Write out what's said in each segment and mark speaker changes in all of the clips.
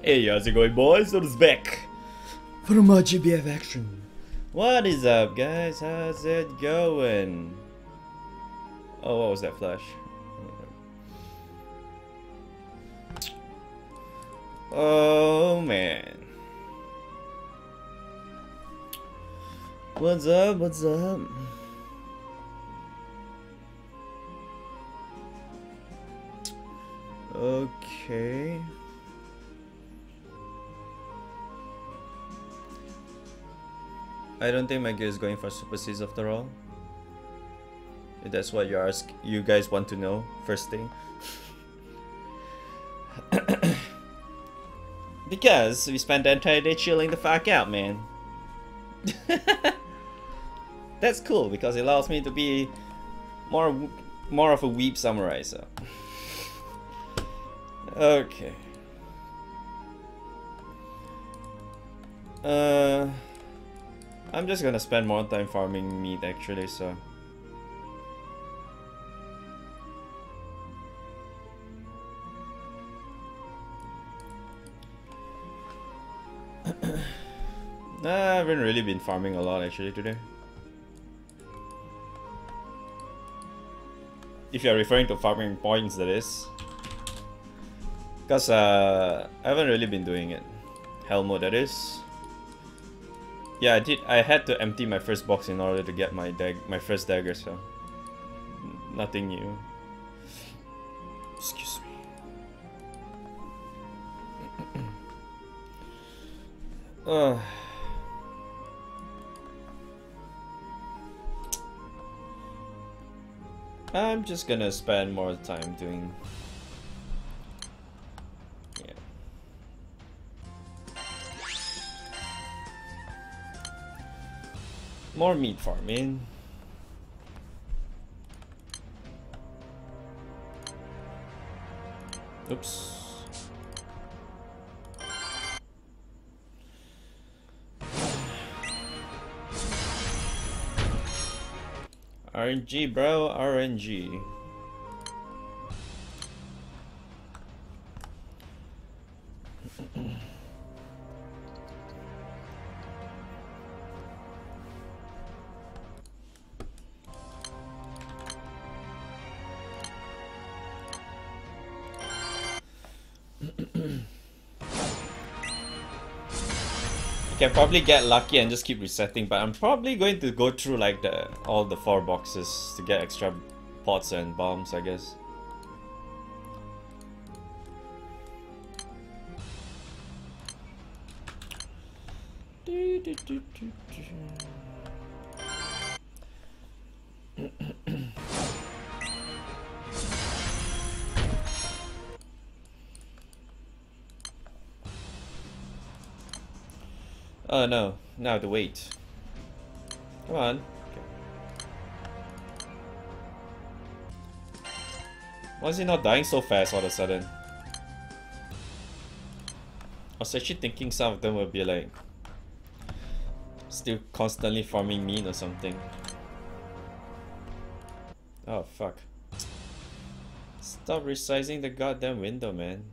Speaker 1: Hey, how's it going, boys? So it's back from my GBF action. What is up, guys? How's it going? Oh, what was that flash? Oh man. What's up? What's up? Okay. I don't think my gear is going for Super Seas after all. If that's what you ask, you guys want to know first thing. because we spent the entire day chilling the fuck out, man. that's cool because it allows me to be more more of a weep. So. Okay. Uh. I'm just gonna spend more time farming meat actually, so... nah, I haven't really been farming a lot actually today. If you're referring to farming points, that is. Because uh, I haven't really been doing it. Hell mode, that is. Yeah, I did. I had to empty my first box in order to get my dag my first dagger, so nothing new. Excuse me. uh. I'm just gonna spend more time doing More meat farming. Oops. RNG, bro, RNG. Can probably get lucky and just keep resetting, but I'm probably going to go through like the all the four boxes to get extra pots and bombs, I guess. Do, do, do, Oh no, now to wait. Come on. Why is he not dying so fast all of a sudden? I was actually thinking some of them would be like still constantly farming meat or something. Oh fuck. Stop resizing the goddamn window, man.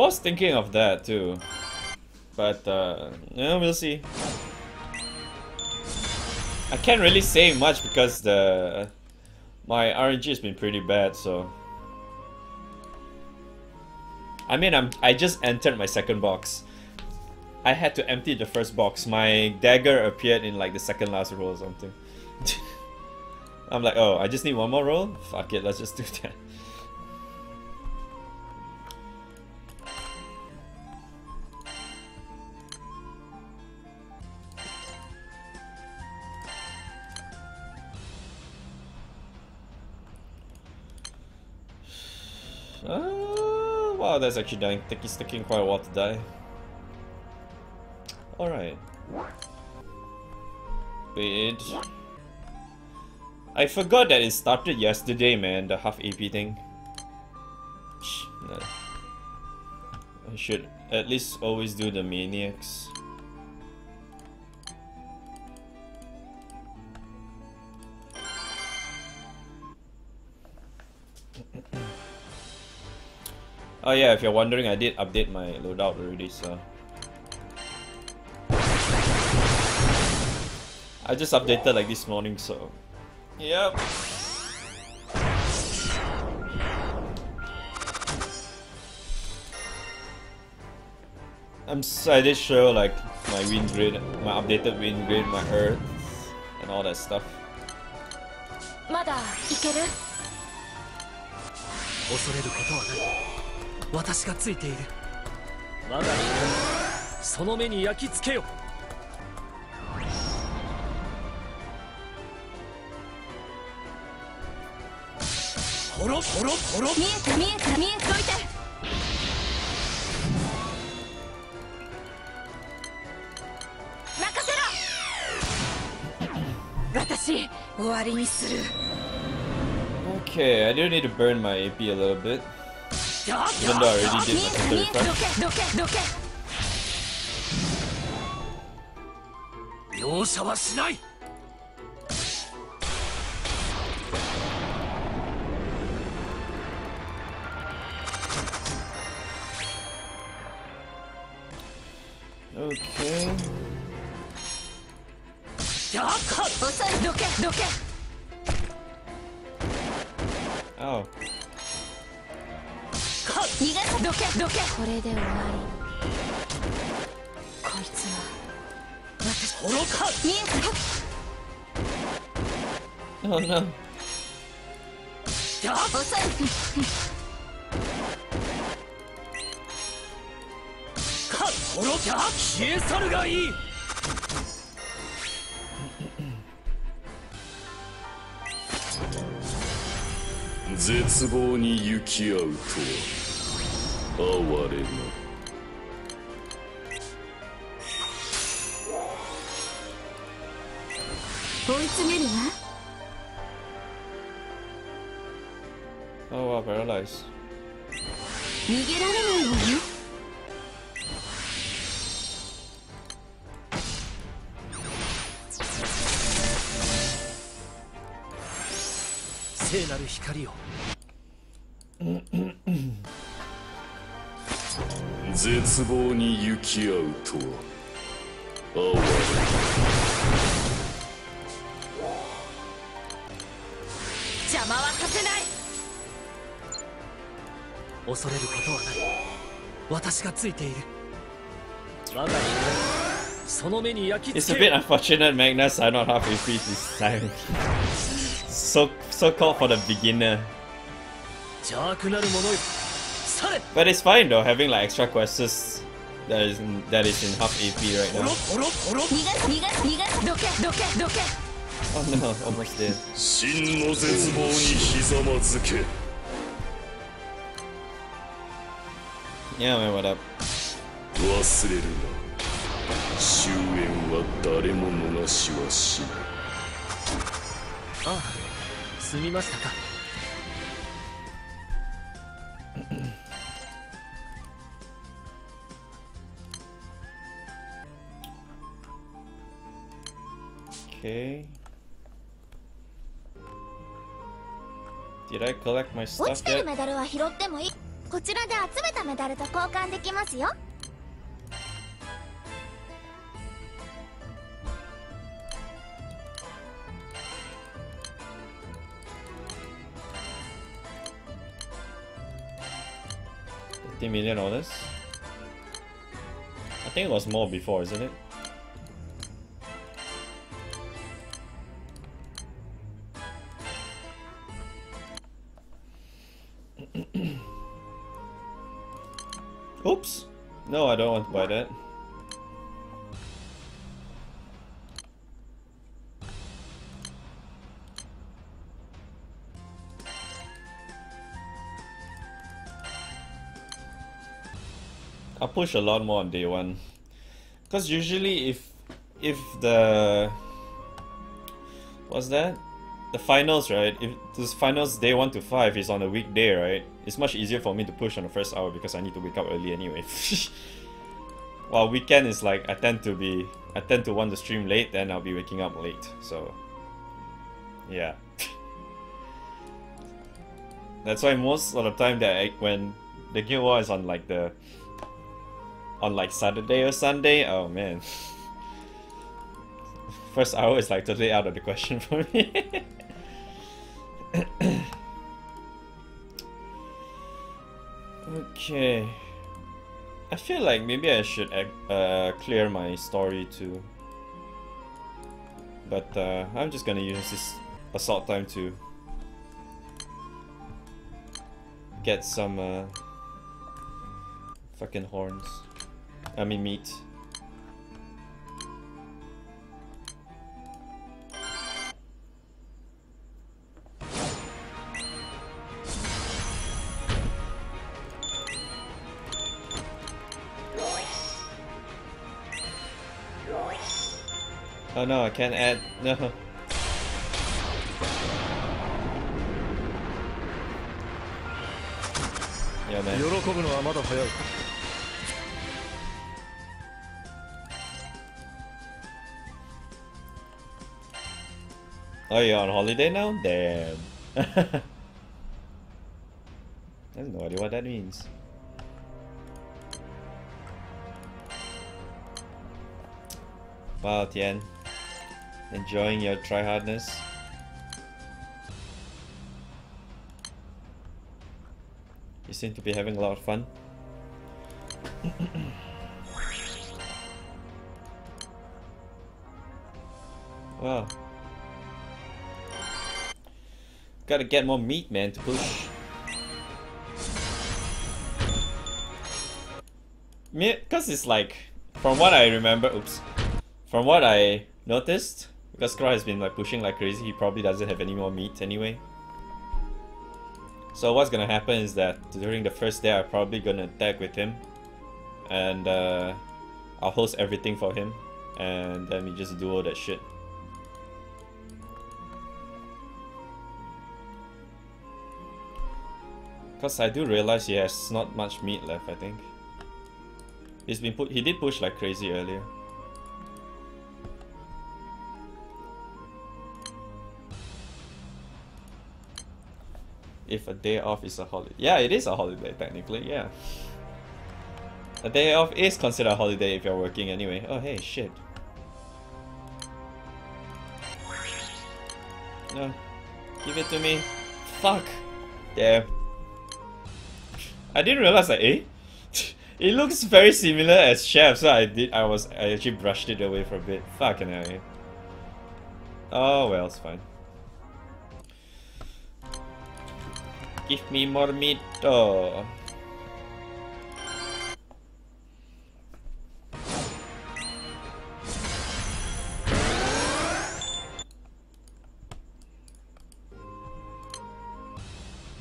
Speaker 1: Was thinking of that too. But, uh, yeah, we'll see. I can't really say much because the my RNG has been pretty bad, so... I mean, I'm, I just entered my second box. I had to empty the first box. My dagger appeared in like the second last roll or something. I'm like, oh, I just need one more roll? Fuck it, let's just do that. That's actually dying. He's taking quite a while to die. Alright. Wait. I forgot that it started yesterday, man, the half AP thing. I should at least always do the maniacs. Oh yeah, if you're wondering, I did update my loadout already, so... I just updated like this morning, so... Yep. I'm I did show like my win grade, my updated win grade, my earth, and all that stuff.
Speaker 2: ま
Speaker 3: 私がついている。我がその目に焼き付けよ。ほろほろほろ
Speaker 2: 見えた見えた見えといて任せろ。私終わりにする。
Speaker 1: Okay, I do need to burn my AP a little bit. Even though I already did my
Speaker 2: 35.
Speaker 3: 容赦はしない
Speaker 2: どけどけ
Speaker 1: Oh.
Speaker 2: 逃がすどけどけ。これで終わり。こいつは私
Speaker 3: ほろか
Speaker 2: 見えた
Speaker 1: Oh no.
Speaker 3: じゃあ
Speaker 2: 遅い
Speaker 3: かほろじゃあ消え去るがいい
Speaker 4: 絶望に行き合うとは哀れな
Speaker 2: 追い詰めるわ。
Speaker 1: Oh wow, paralyzed.
Speaker 2: 逃げられないわよ。
Speaker 3: 聖なる光を
Speaker 4: 絶望に行き合うとは哀れ
Speaker 2: 邪魔はさせない
Speaker 3: 恐れることはない私がついている我が人間その目に焼き
Speaker 1: It's
Speaker 3: 付
Speaker 1: a
Speaker 3: け
Speaker 1: bit
Speaker 3: よ
Speaker 1: unfortunate Magnus are not half AP this time. so so called for the beginner.
Speaker 3: 邪悪なる者よ
Speaker 1: But it's fine though, having like extra quests that is in, that is in half AP right
Speaker 3: ほろ
Speaker 1: now.
Speaker 3: ほろほろ
Speaker 2: 逃がす逃がす逃がすどけどけどけ
Speaker 1: Oh no, almost dead.
Speaker 4: 真の絶望にひざまずけ
Speaker 1: Yeah man, what up?
Speaker 4: 忘れるな終焉は誰も逃しはしない
Speaker 3: ああ済みましたか
Speaker 1: Okay. Did I collect my
Speaker 5: 落
Speaker 1: stuff
Speaker 5: ちてる
Speaker 1: yet?
Speaker 5: メダルは拾ってもいいこちらで集めたメダルと交換できますよ
Speaker 1: Fifty million dollars? I think it was more before, isn't it? Don't want to buy that. I'll push a lot more on day one. Cause usually if if the what's that? The finals, right? If this finals day one to five is on a weekday, right? It's much easier for me to push on the first hour because I need to wake up early anyway. While weekend is like I tend to be I tend to want to stream late, then I'll be waking up late. So yeah. That's why most of the time that I, when the Guild War is on like the on like Saturday or Sunday. Oh man. First hour is like totally out of the question for me. okay. I feel like maybe I should uh, clear my story too. But uh, I'm just gonna use this assault time to get some uh, fucking horns. I mean meat. Oh no, I can't add. No. Yeah, man. Oh, you're on holiday now? Damn. I have no idea what that means. Wow, Tian. Enjoying your tryhardness. You seem to be having a lot of fun. wow. Gotta get more meat, man, to push. Because it's like, from what I remember, oops, from what I noticed, Skra has been like pushing like crazy, he probably doesn't have any more meat anyway. So what's gonna happen is that during the first day, I'm probably gonna tag with him, and uh, I'll host everything for him, and then we just do all that shit. Cause I do realize he has not much meat left. I think he's been put. He did push like crazy earlier. If a day off is a holiday, yeah, it is a holiday technically. Yeah, a day off is considered a holiday if you're working anyway. Oh hey, shit. No, give it to me. Fuck. Damn. I didn't realize like, eh? it looks very similar as Chef, so I did I was I actually brushed it away for a bit. Fucking hell. eh? Oh well, it's fine. Give me more meat. Oh.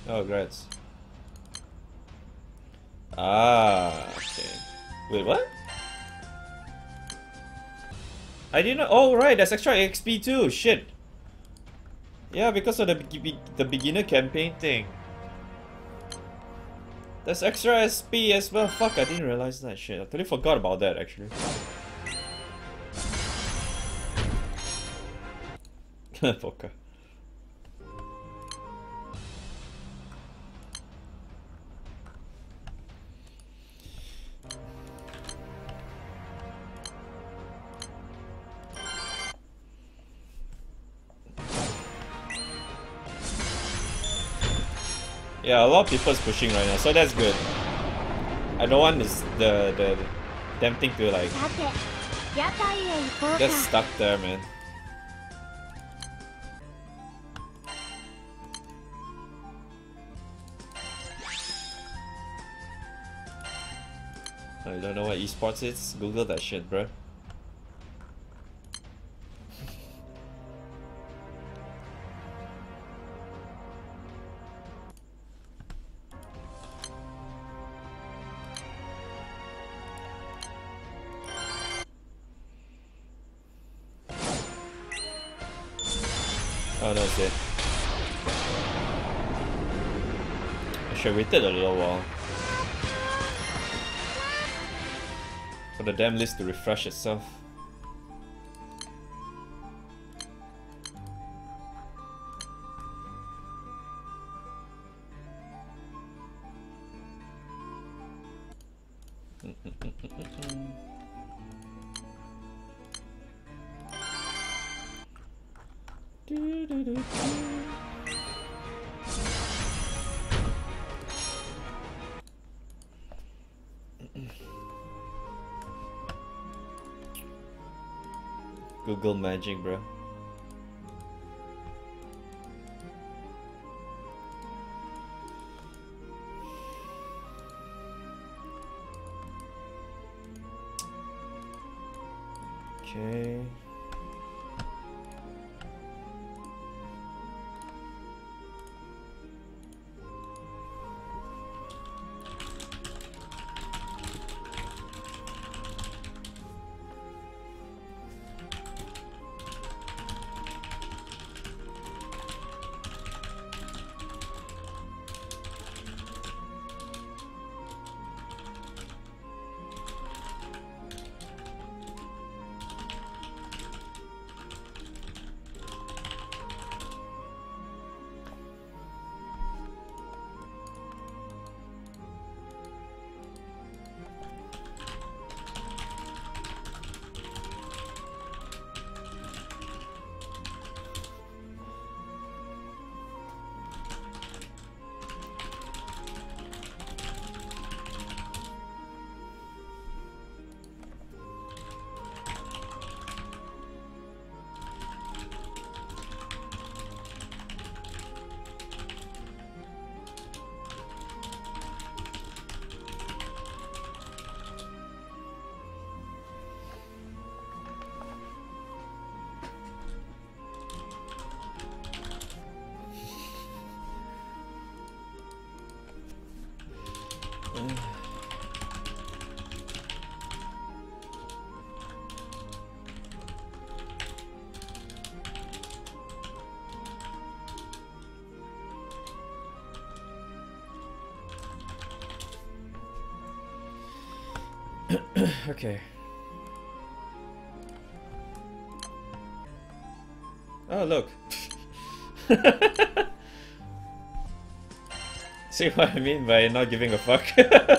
Speaker 1: Oh, great. Ah, okay. Wait, what? I didn't. Oh, right. That's extra XP too. Shit. Yeah, because of the be- the beginner campaign thing. That's extra SP as well. Fuck, I didn't realize that shit. I totally forgot about that actually. Poker. Yeah, a lot of people is pushing right now, so that's good. I don't want this, the, the damn thing to like get stuck there, man. I don't know what esports is. Google that shit, bro. Waited a little while. For the damn list to refresh itself. Magic, bro. Okay. Oh, look. See what I mean by not giving a fuck?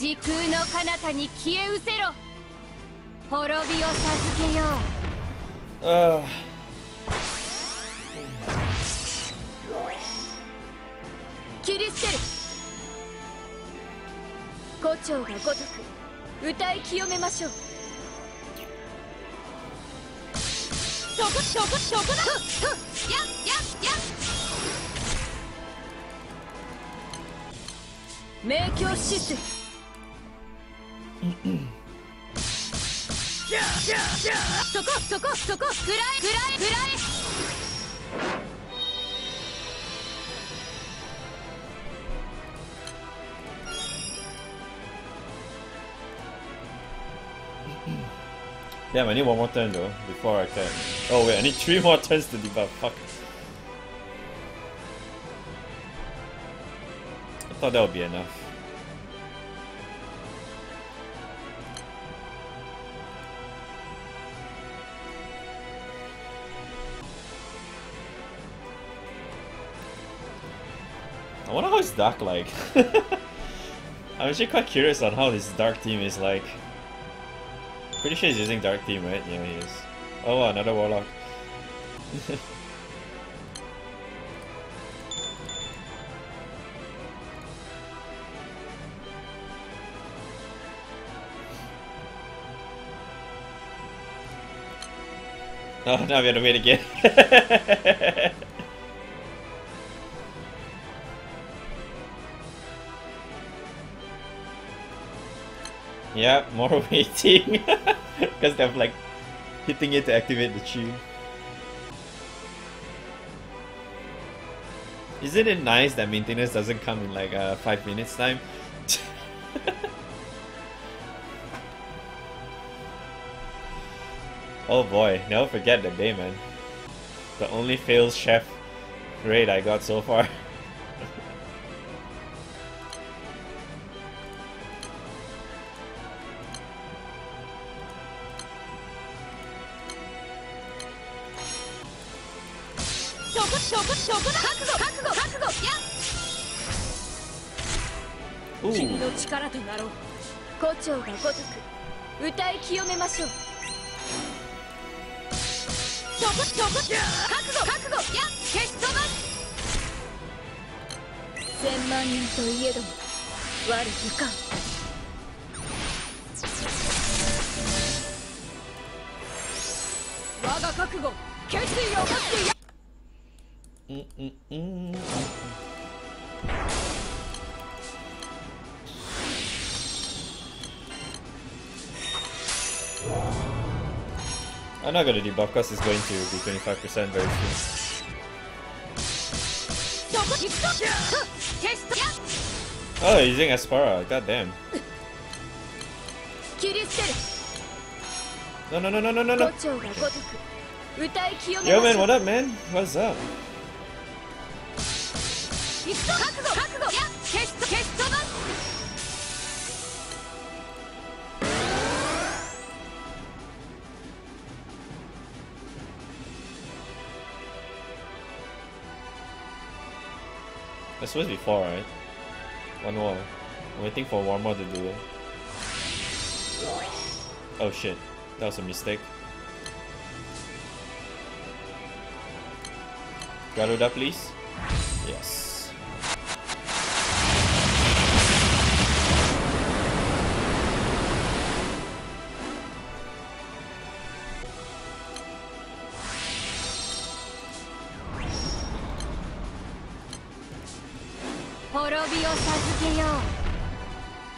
Speaker 2: 時空の彼方に消え失せろ。滅びを授けよう。
Speaker 1: Uh,
Speaker 2: 切り捨てる。胡蝶が如く。歌い清めましょう。そこそこそこだ。やっやっ。やっ明鏡止水 そこそこそこくらえくらえくらえ
Speaker 1: damn, I need one more turn though, before I can. Oh wait, I need three more turns to debuff, fuck. I thought that would be enough. I wonder how his dark like. I'm actually quite curious on how his dark team is like. Pretty sure he's using dark team, right? Yeah, he is. Oh, another warlock. oh, now we have to wait again. yeah, more waiting. Because they're like hitting it to activate the chi. Isn't it nice that maintenance doesn't come in like uh, 5 minutes time? oh boy, never forget the day man. The only fails chef raid I got so far.
Speaker 2: 胡蝶が如く歌い清めましょう。そこそこ覚悟覚悟や消し飛ばす。千万人といえども我不可我が覚悟決意を持ってや。
Speaker 1: Mm, mm, mm. I'm not gonna debuff because it's going to be 25% very soon. Oh, using Aspara, god damn. No, no, no, no, no, no, no! Yo man, what up man? What's up? That's supposed to be four, right? One more. I'm waiting for one more to do it. Oh shit. That was a mistake. Garuda, please. Yes. –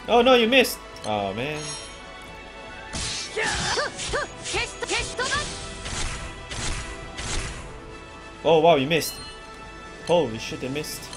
Speaker 1: Oh no, you missed! Oh man. Oh wow, you missed. Holy shit, they missed.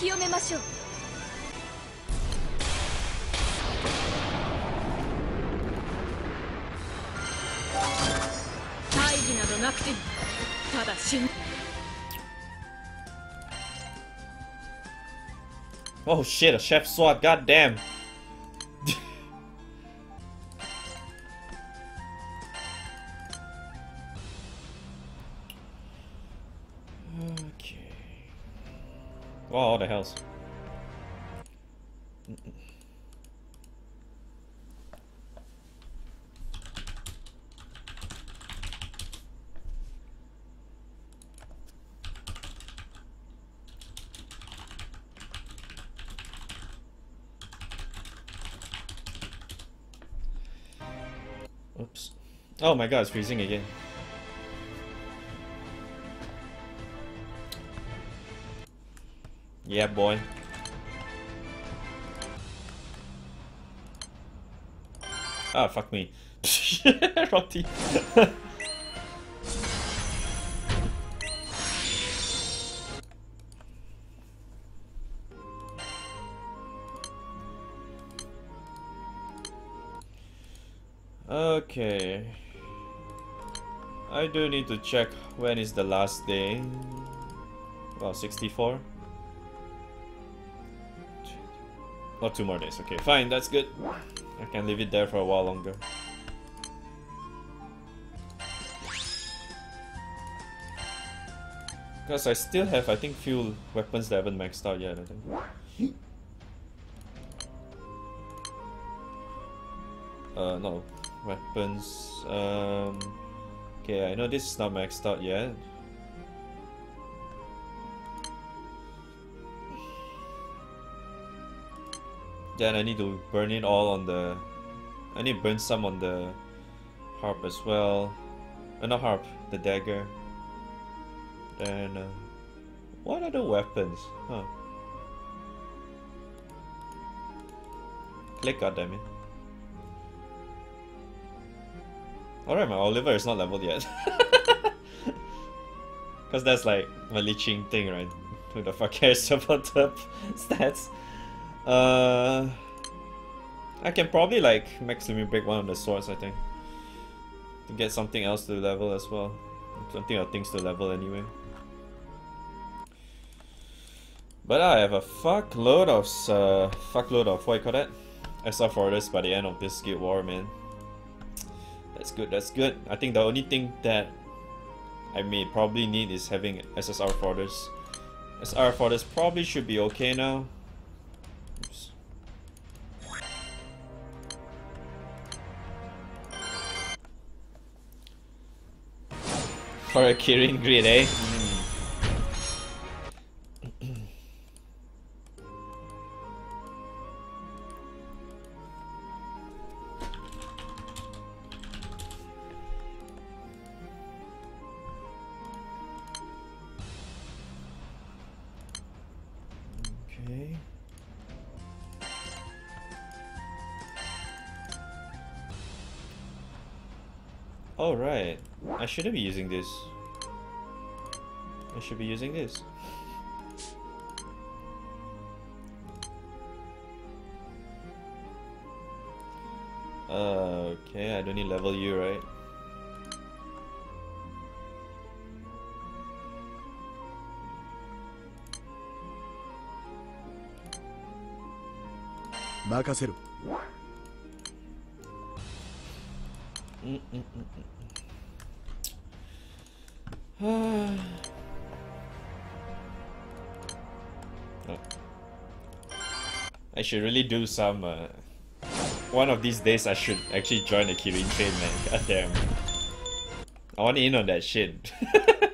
Speaker 2: 清めましょう大義などなくてもただ死ぬ
Speaker 1: Oh shit, a chef sword, goddamn. Oh my god, it's freezing again. Yeah, boy. Ah, fuck me. Wrong do need to check when is the last day. Well, 64. Not two more days. Okay, fine, that's good. I can leave it there for a while longer. Because I still have, I think, few weapons that haven't maxed out yet, I think. Uh, no. Weapons. Um, okay, I know this is not maxed out yet. Then I need to burn it all on the... I need to burn some on the harp as well. Uh, not harp, the dagger. Then... Uh, what other weapons? Huh. Click, goddammit. Alright, my Oliver is not leveled yet. Because that's like my leeching thing, right? Who the fuck cares about the stats? Uh, I can probably like max break one of the swords, I think. To get something else to level as well. Something or things to level anyway. But I have a fuckload of uh, fuckload of what you call that? SR Fortress by the end of this Guild War, man. That's good, that's good. I think the only thing that I may probably need is having SSR folders. SR folders probably should be okay now. Oops. For a Kirin grid, eh? Oh right, I shouldn't be using this. I should be using this. Uh, okay, I don't need level you, right? Mm, I should really do some. Uh, one of these days, I should actually join the Kirin train, man. God damn. I want in on that shit.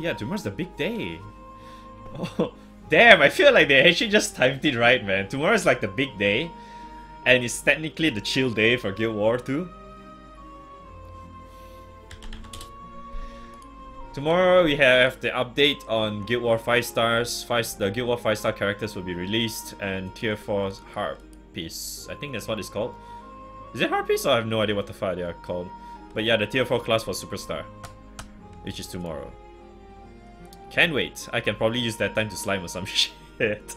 Speaker 1: yeah, tomorrow's the big day. Oh, damn, I feel like they actually just timed it right, man. Tomorrow's like the big day. And it's technically the chill day for Guild War 2. Tomorrow we have the update on Guild War 5 stars. Five, the Guild War 5 star characters will be released and tier 4 Harpies. I think that's what it's called. Is it Harpies or I have no idea what the fuck they are called. But yeah, the tier 4 class for Superstar. Which is tomorrow. Can't wait. I can probably use that time to slime or some shit.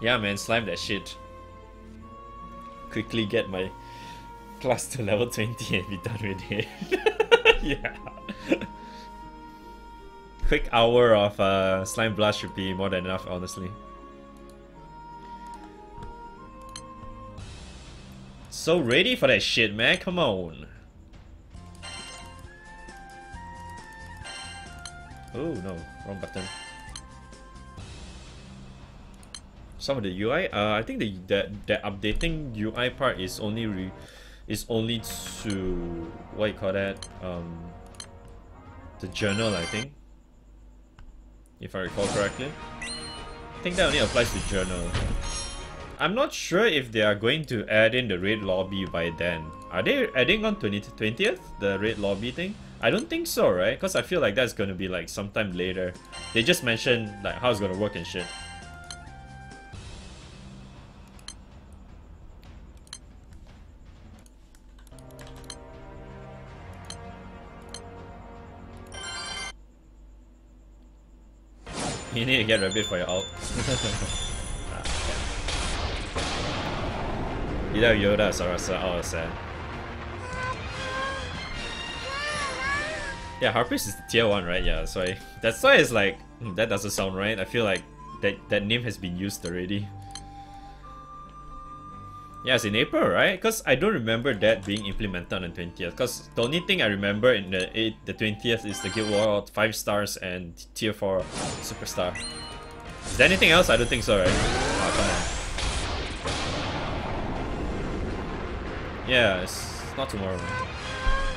Speaker 1: yeah man, slime that shit. Quickly get my class to level 20 and be done with it. yeah. Quick hour of uh, slime blast should be more than enough, honestly. So ready for that shit, man. Come on. No, wrong button. Some of the UI, uh, I think the that that updating UI part is only re, is only to what you call that um the journal I think if I recall correctly. I think that only applies to journal. I'm not sure if they are going to add in the raid lobby by then. Are they adding on 20 20th the raid lobby thing? I don't think so, right? Because I feel like that's gonna be like sometime later. They just mentioned like how it's gonna work and shit. You need to get Rabbit for your ult. ah. Either Yoda or Sarasa, oh sad. Yeah, Harpies is the tier 1, right? Yeah, so I, that's why it's like, hmm, that doesn't sound right. I feel like that, that name has been used already. Yeah, it's in April, right? Because I don't remember that being implemented on the 20th. Because the only thing I remember in the 8, the 20th is the Guild War 5 stars and tier 4 superstar. Is there anything else? I don't think so, right? Oh, come on. Yeah, it's not tomorrow.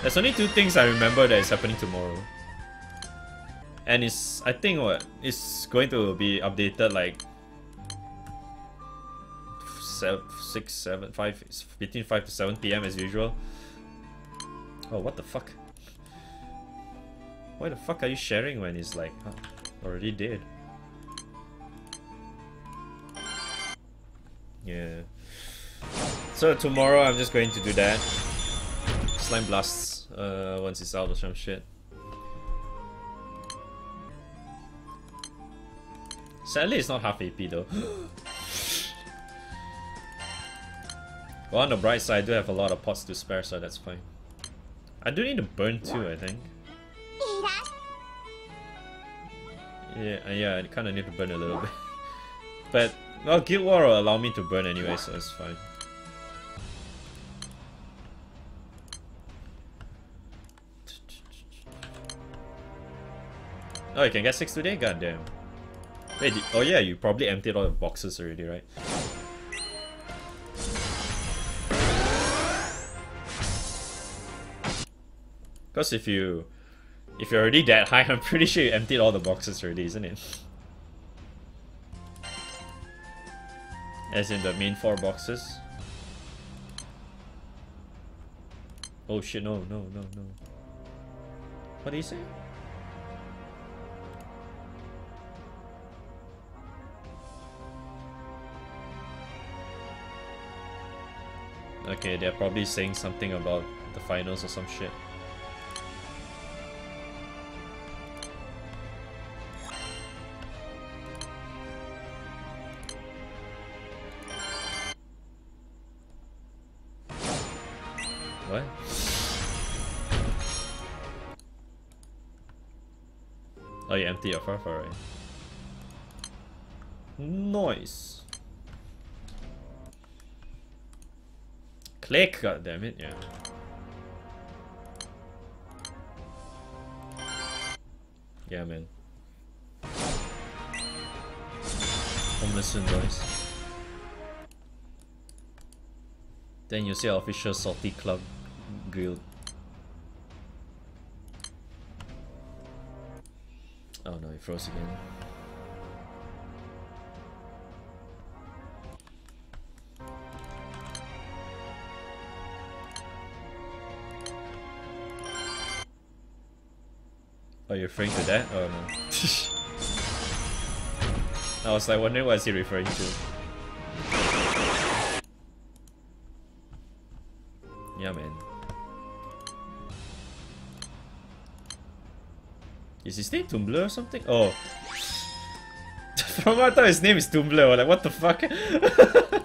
Speaker 1: There's only two things I remember that is happening tomorrow. And it's, I think what, it's going to be updated like seven, six, seven, five, between five to seven p.m. as usual. Oh, what the fuck? Why the fuck are you sharing when it's like huh, already dead? Yeah. So tomorrow I'm just going to do that. Slime blasts uh, once it's out or some shit. Sadly, it's not half AP though. Well, on the bright side, I do have a lot of pots to spare, so that's fine. I do need to burn too, I think. Yeah, yeah, I kind of need to burn a little bit. but, well, Guild War will allow me to burn anyway, so it's fine. Oh, you can get 6 today? God damn. Wait, oh yeah, you probably emptied all the boxes already, right? Because if you if you're already that high, I'm pretty sure you emptied all the boxes already, isn't it? As in the main four boxes. Oh shit, no, no, no, no. What do you say? Okay, they're probably saying something about the finals or some shit. What? Oh, you empty your furfur, right? Nice. Click, God damn it, yeah. Yeah, man. Homeless soon, boys. Then you see official salty club guild. Oh no, he froze again. Oh, you're referring to that? Oh no. I was like wondering what is he referring to. Yeah, man. Is his name Tumblr or something? Oh. From what I thought his name is Tumblr. Like, what the fuck?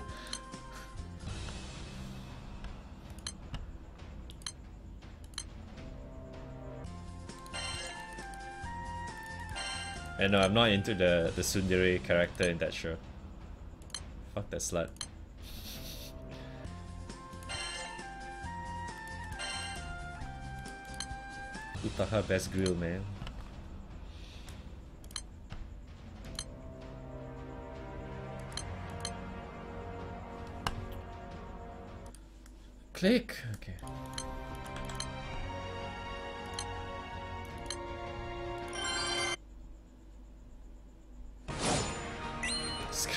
Speaker 1: And no, I'm not into the, the tsundere character in that show. Fuck that slut. Utaha best grill, man. Click! Okay.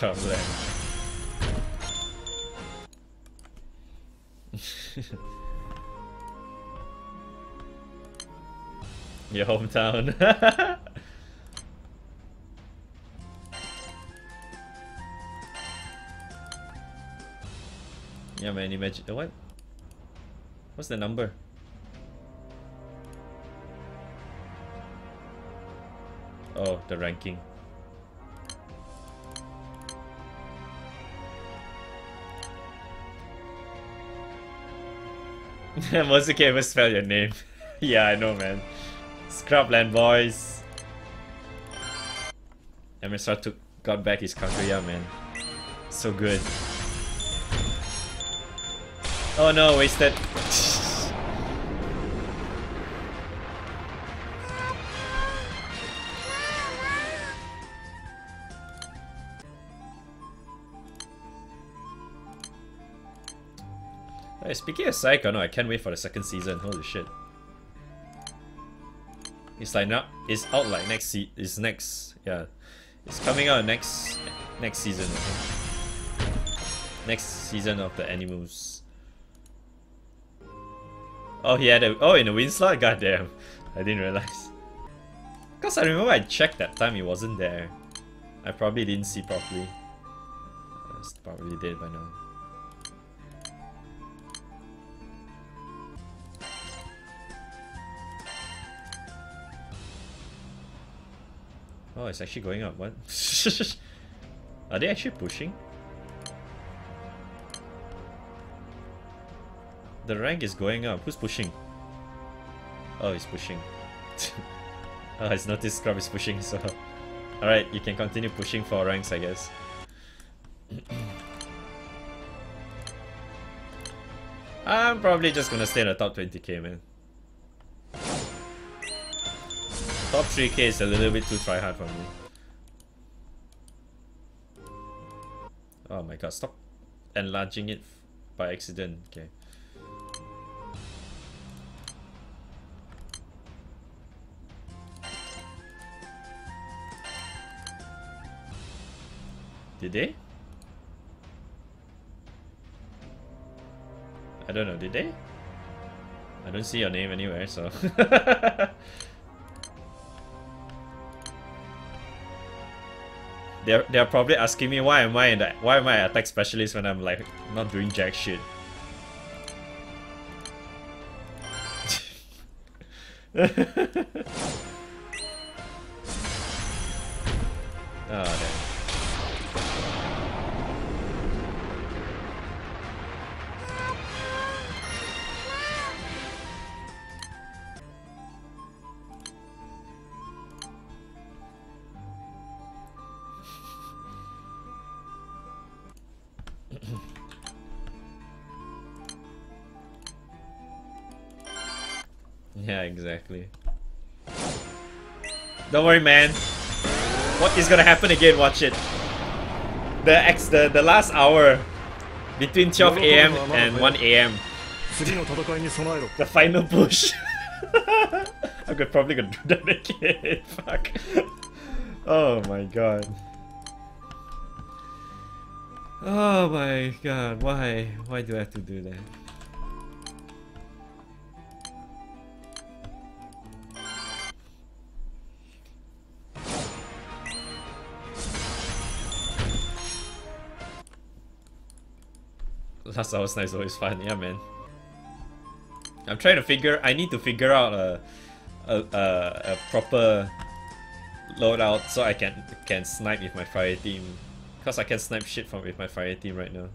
Speaker 1: Your hometown. yeah, man. you Imagine what? What's the number? Oh, the ranking. Can't even spell your name. yeah, I know, man. Scrubland boys. MSR took got back his Kaguya, man. So good. Oh no, wasted. Hey, speaking of Saekano, I can't wait for the second season. Holy shit. It's like now it's out like next se it's next yeah. It's coming out next next season. Next season of the animals. Oh he had a oh in the wind slot? God damn. I didn't realize. Cause I remember I checked that time it wasn't there. I probably didn't see properly. I probably did by now. Oh, it's actually going up. What? Are they actually pushing? The rank is going up. Who's pushing? Oh, he's pushing. oh, it's not this Scrub is pushing, so... Alright, you can continue pushing for ranks, I guess. I'm probably just gonna stay in the top 20k, man. Top 3k is a little bit too try hard for me. Oh my god, stop enlarging it by accident. Okay. Did they? I don't know, did they? I don't see your name anywhere, so... They're they're probably asking me why am I in that why am I attack specialist when I'm like not doing jack shit. oh damn. Exactly. Don't worry, man. What is gonna happen again? Watch it. The X, the the last hour between 12 a.m. and 1 a.m. the final push. I'm probably gonna do that again. Fuck. Oh my god. Oh my god. Why? Why do I have to do that? Last hour's night is always fun, yeah man. I'm trying to figure, I need to figure out a, a, a, a proper loadout so I can can snipe with my fire team. Cause I can snipe shit from with my fire team right now.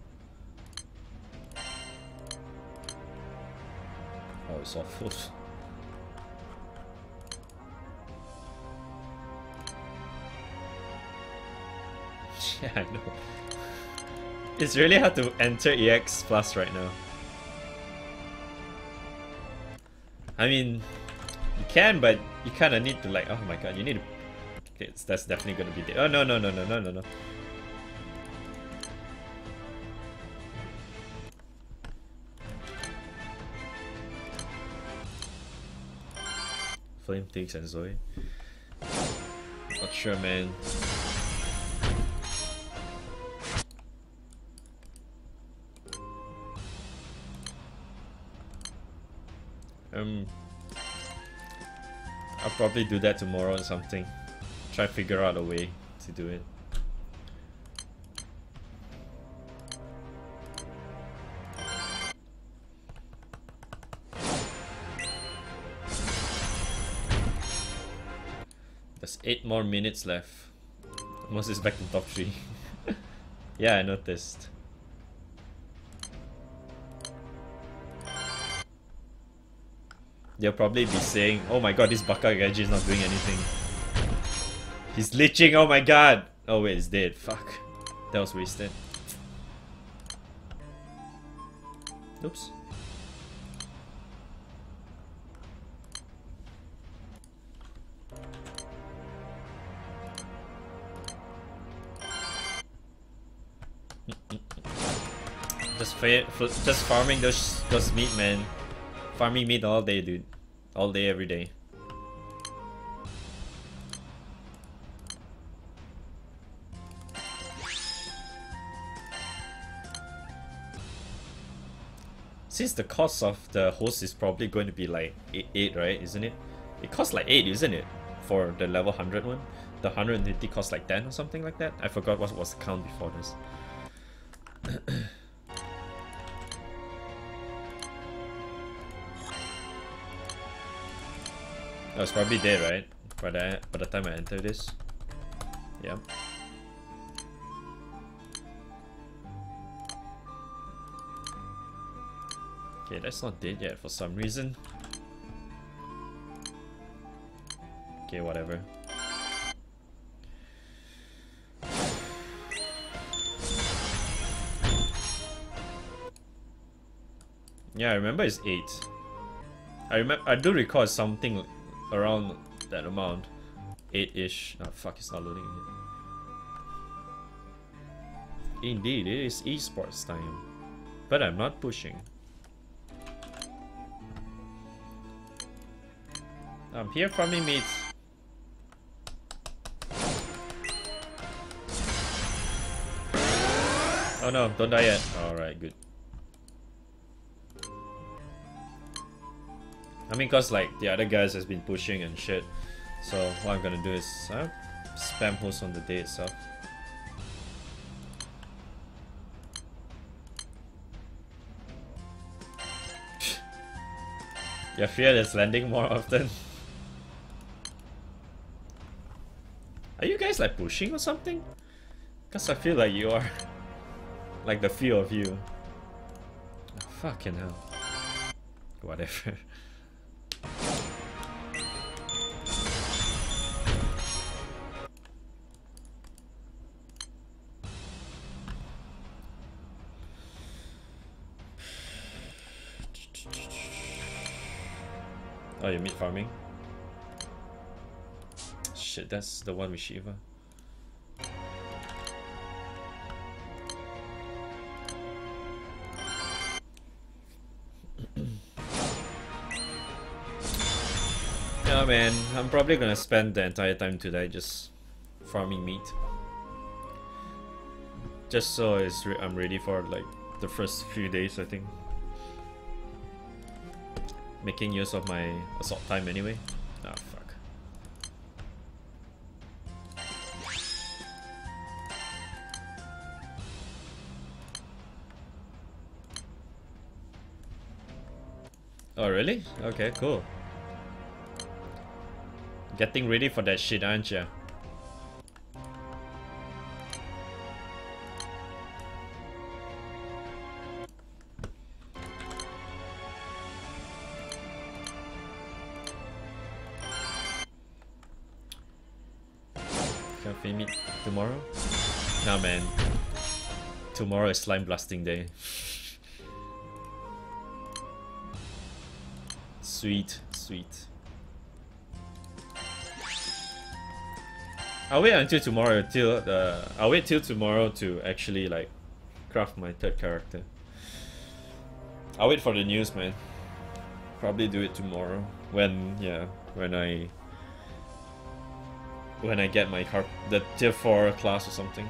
Speaker 1: Oh, it's awful. yeah, I know. It's really hard to enter EX Plus right now. I mean, you can, but you kind of need to like, oh my god, you need to... Okay, that's definitely gonna be there. Oh, no, no, no, no, no, no, no. Flame Takes and Zoe. Not sure, man. Um, I'll probably do that tomorrow or something. Try figure out a way to do it. There's 8 more minutes left. Almost is back in top 3. yeah, I noticed. They'll probably be saying, oh my god, this Baka Gaiji is not doing anything. He's leeching, oh my god! Oh wait, it's dead, fuck. That was wasted. Oops. Just fa just farming those those meat, man. Farming meat all day, dude. All day, every day. Since the cost of the host is probably going to be like 8, eight right? Isn't it? It costs like 8, isn't it? For the level 100 one? The 150 costs like 10 or something like that? I forgot what was the count before this. I was probably dead, right? By the, by the time I enter this. Yeah. Okay, that's not dead yet for some reason. Okay, whatever. Yeah, I remember it's 8. I remember I do recall something around that amount. 8-ish. Oh ah, fuck, it's not loading. Indeed, it is esports time. But I'm not pushing. I'm here farming meat. Oh no, don't die yet. Alright, good. I mean, cause like the other guys has been pushing and shit. So what I'm gonna do is uh, spam host on the day itself. Your fear is landing more often. Are you guys like pushing or something? Cause I feel like you are. like the few of you. Oh, fucking hell. Whatever. Oh, you meat farming? Shit, that's the one with Shiva. yeah man, I'm probably gonna spend the entire time today just farming meat. Just so re I'm ready for like the first few days I think making use of my assault time anyway. Ah, fuck. Oh, really? Okay, cool. Getting ready for that shit, aren't ya? Tomorrow is slime blasting day. Sweet, sweet. I'll wait until tomorrow till the I'll wait till tomorrow to actually like craft my third character. I'll wait for the news man. Probably do it tomorrow. when yeah when I when I get my car the tier four class or something.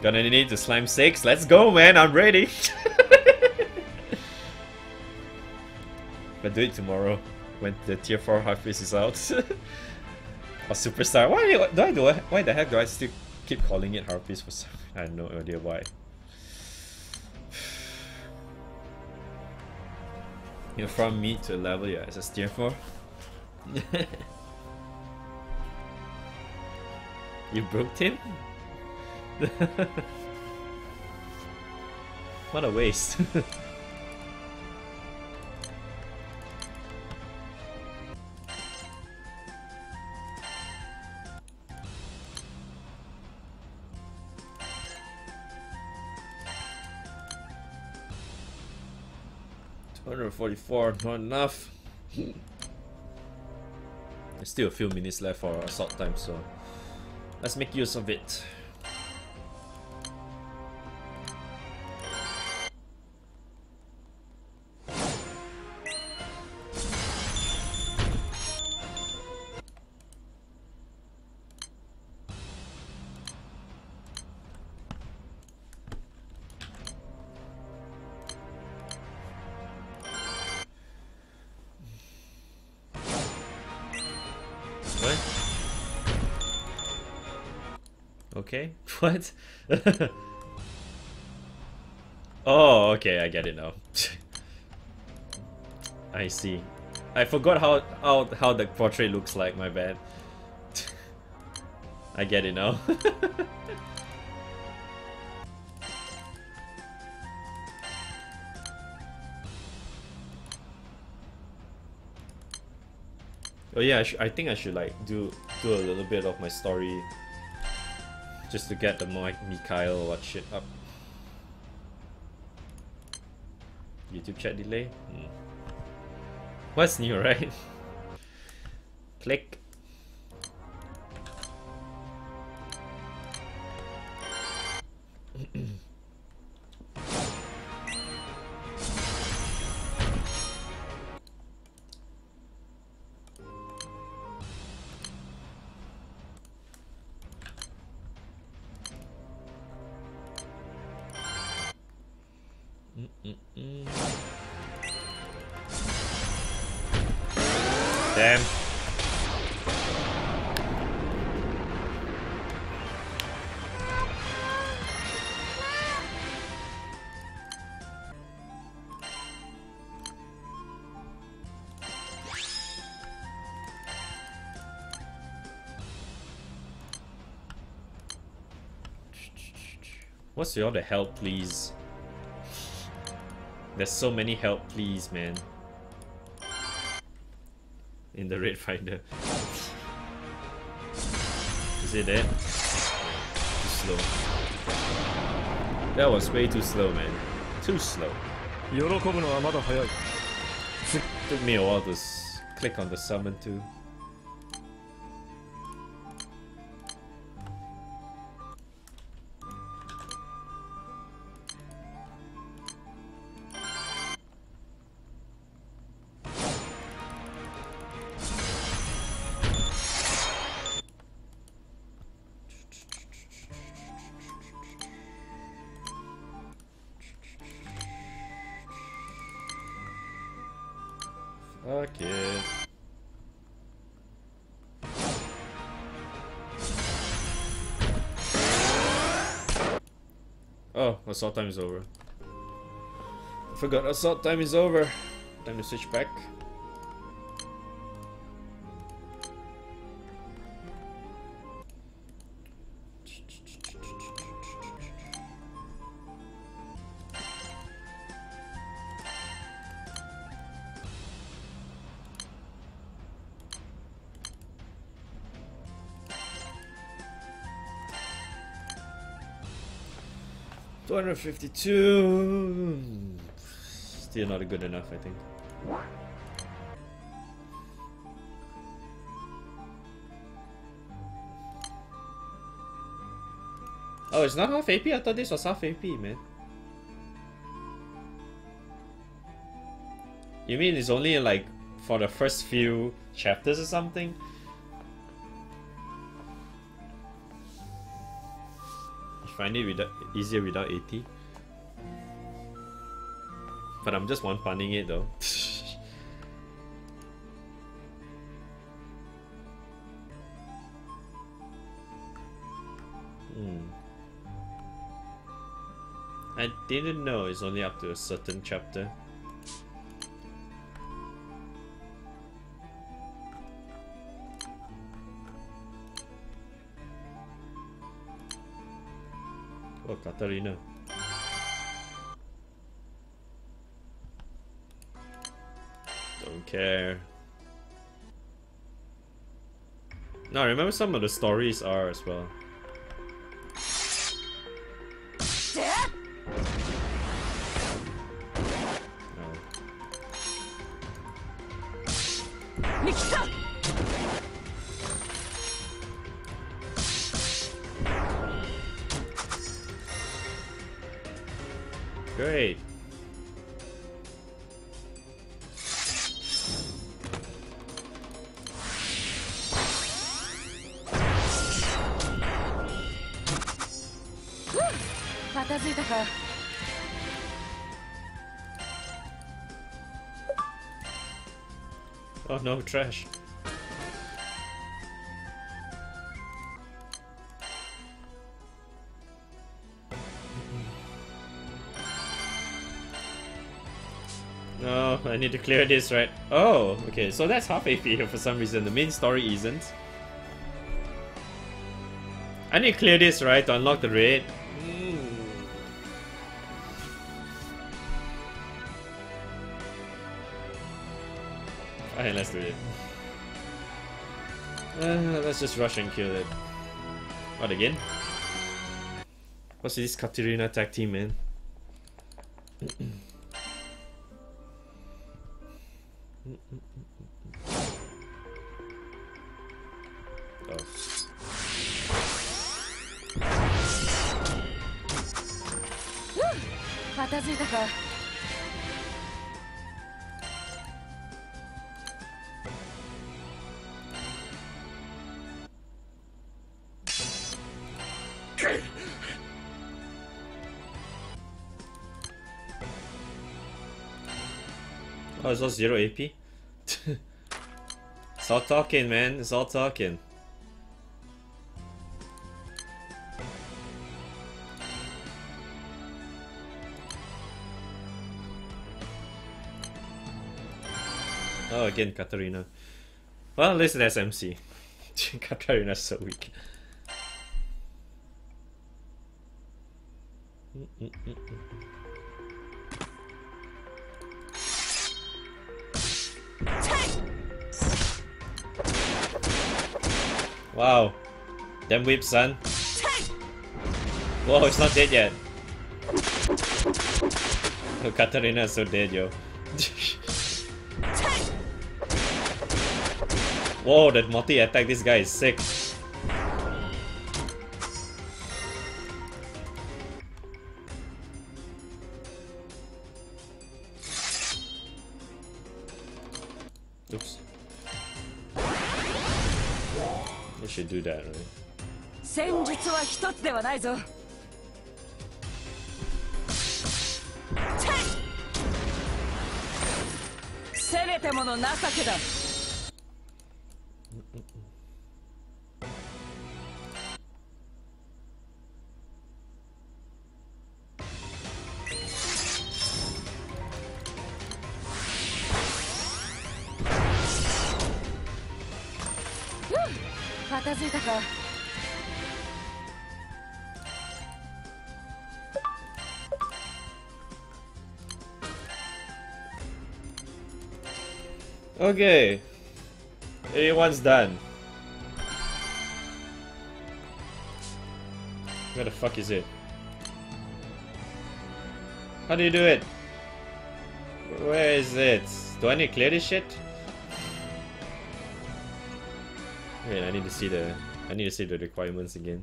Speaker 1: Gonna need the slime six. Let's go, man! I'm ready. but do it tomorrow when the tier four Harpies is out. or superstar. Why do I do? I, why the heck do I still keep calling it Harpies for some? I have no idea why. You know, from me to level, yeah, it's a tier four. you broke him? what a waste. 144, not enough. There's still a few minutes left for assault time, so let's make use of it. what? oh, okay, I get it now. I see. I forgot how, how, how the portrait looks like, my bad. I get it now. oh yeah, I, I think I should like do do a little bit of my story just to get the Mike Mikhail what shit up. YouTube chat delay? Hmm. What's new, right? Click. What's your the help, please? There's so many help, please, man in the Red finder. Is it there? Too slow. That was way too slow, man. Too slow. Took me a while to click on the summon too. Assault time is over. Forgot assault time is over. Time to switch back. 252. Still not good enough, I think. Oh, it's not half AP? I thought this was half AP, man. You mean it's only like for the first few chapters or something? Find it without, easier without AT? But I'm just one punning it though. hmm. I didn't know it's only up to a certain chapter. Katalina. Don't care. No, I remember some of the stories are as well. Trash. No, I need to clear this, right? Oh, okay, so that's half AP here for some reason. The main story isn't. I need to clear this, right, to unlock the raid. Let's just rush and kill it. What again? What's this Katalina tag team, man? Oh, it's zero AP? it's all talking, man. It's all talking. Oh, again, Katalina. Well, at least it has MC. Katalina's so weak. Damn whip, son. Whoa, it's not dead yet. Oh, Katalina's so dead, yo. Whoa, that multi attack, this guy is sick.
Speaker 2: は一つではないぞ。せめてもの情けだ。
Speaker 1: Okay. Everyone's done. Where the fuck is it? How do you do it? Where is it? Do I need to clear this shit? Wait, I need to see the I need to see the requirements again.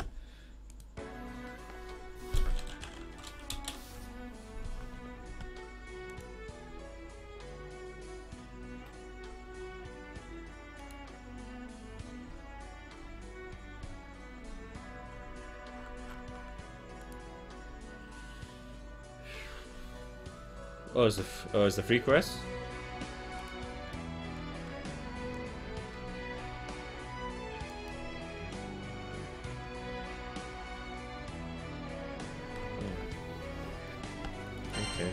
Speaker 1: Oh, it's the oh, it's the free quest. Hmm. Okay.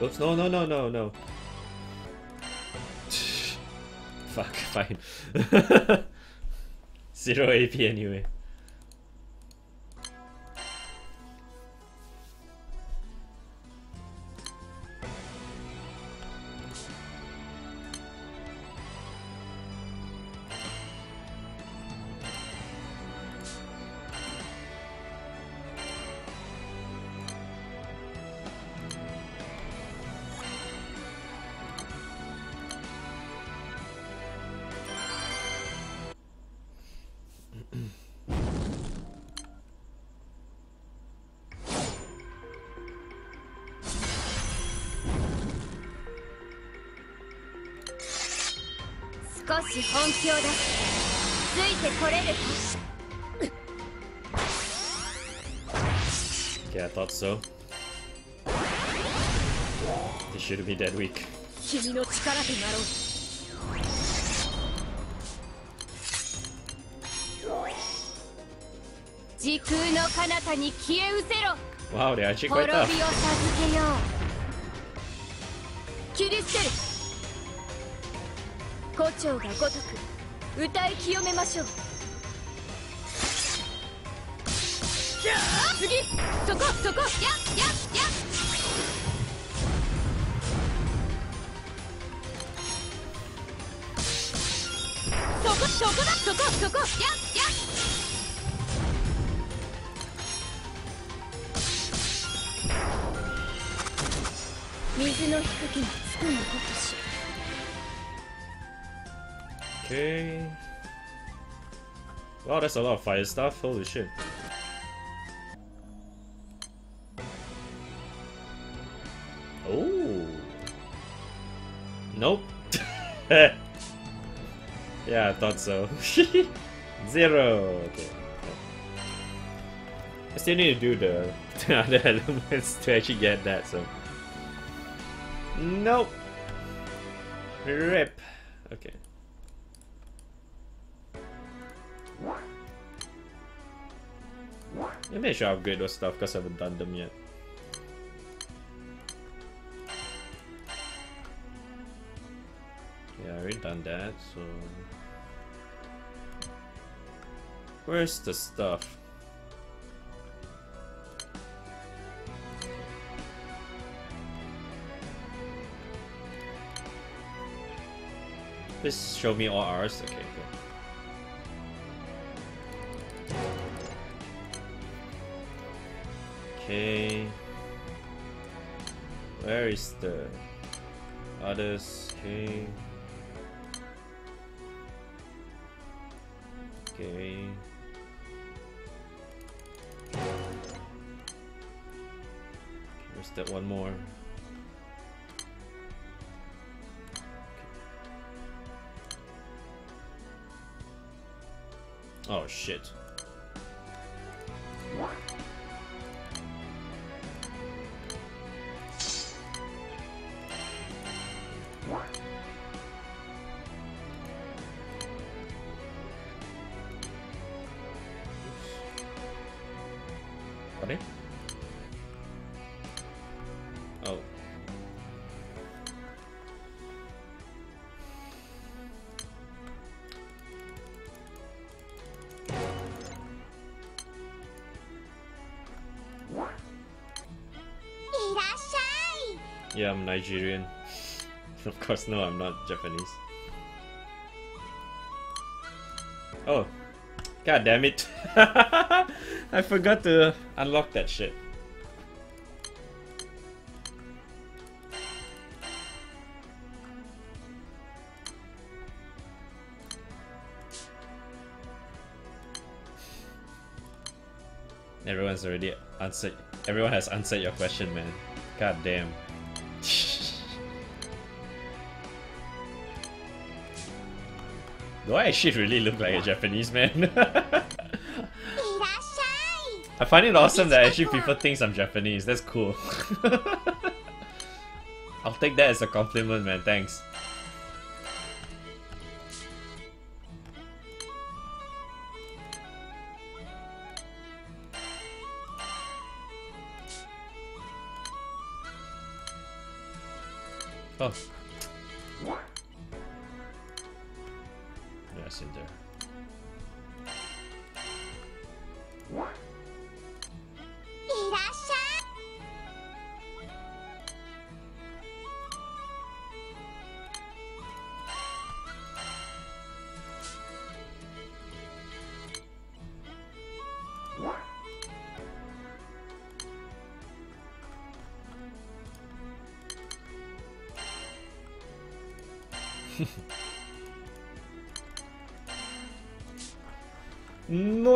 Speaker 1: Oops, no, no, no, no, no. Fuck, fine. Zero AP anyway.「
Speaker 2: やちこいたキリステル胡蝶がごとく歌い清めましょう。
Speaker 1: Wow, that's a lot of fire stuff. Holy shit. Oh. Nope. yeah, I thought so. Zero. Okay. I still need to do the other elements to actually get that, so. Nope. Rip. Okay. Maybe I should upgrade those stuff because I haven't done them yet. Yeah, I already done that, so... Where's the stuff? Please show me all ours. Okay, good. Okay. Where is the others? Okay. Okay. Where's that one more? Oh shit. What? Oh. Yeah, I'm Nigerian. of course, no, I'm not Japanese. Oh, god damn it! I forgot to unlock that shit. Everyone's already answered. Everyone has answered your question, man. God damn. Do I actually really look like a Japanese man? I find it awesome that actually people think I'm Japanese. That's cool. I'll take that as a compliment, man. Thanks.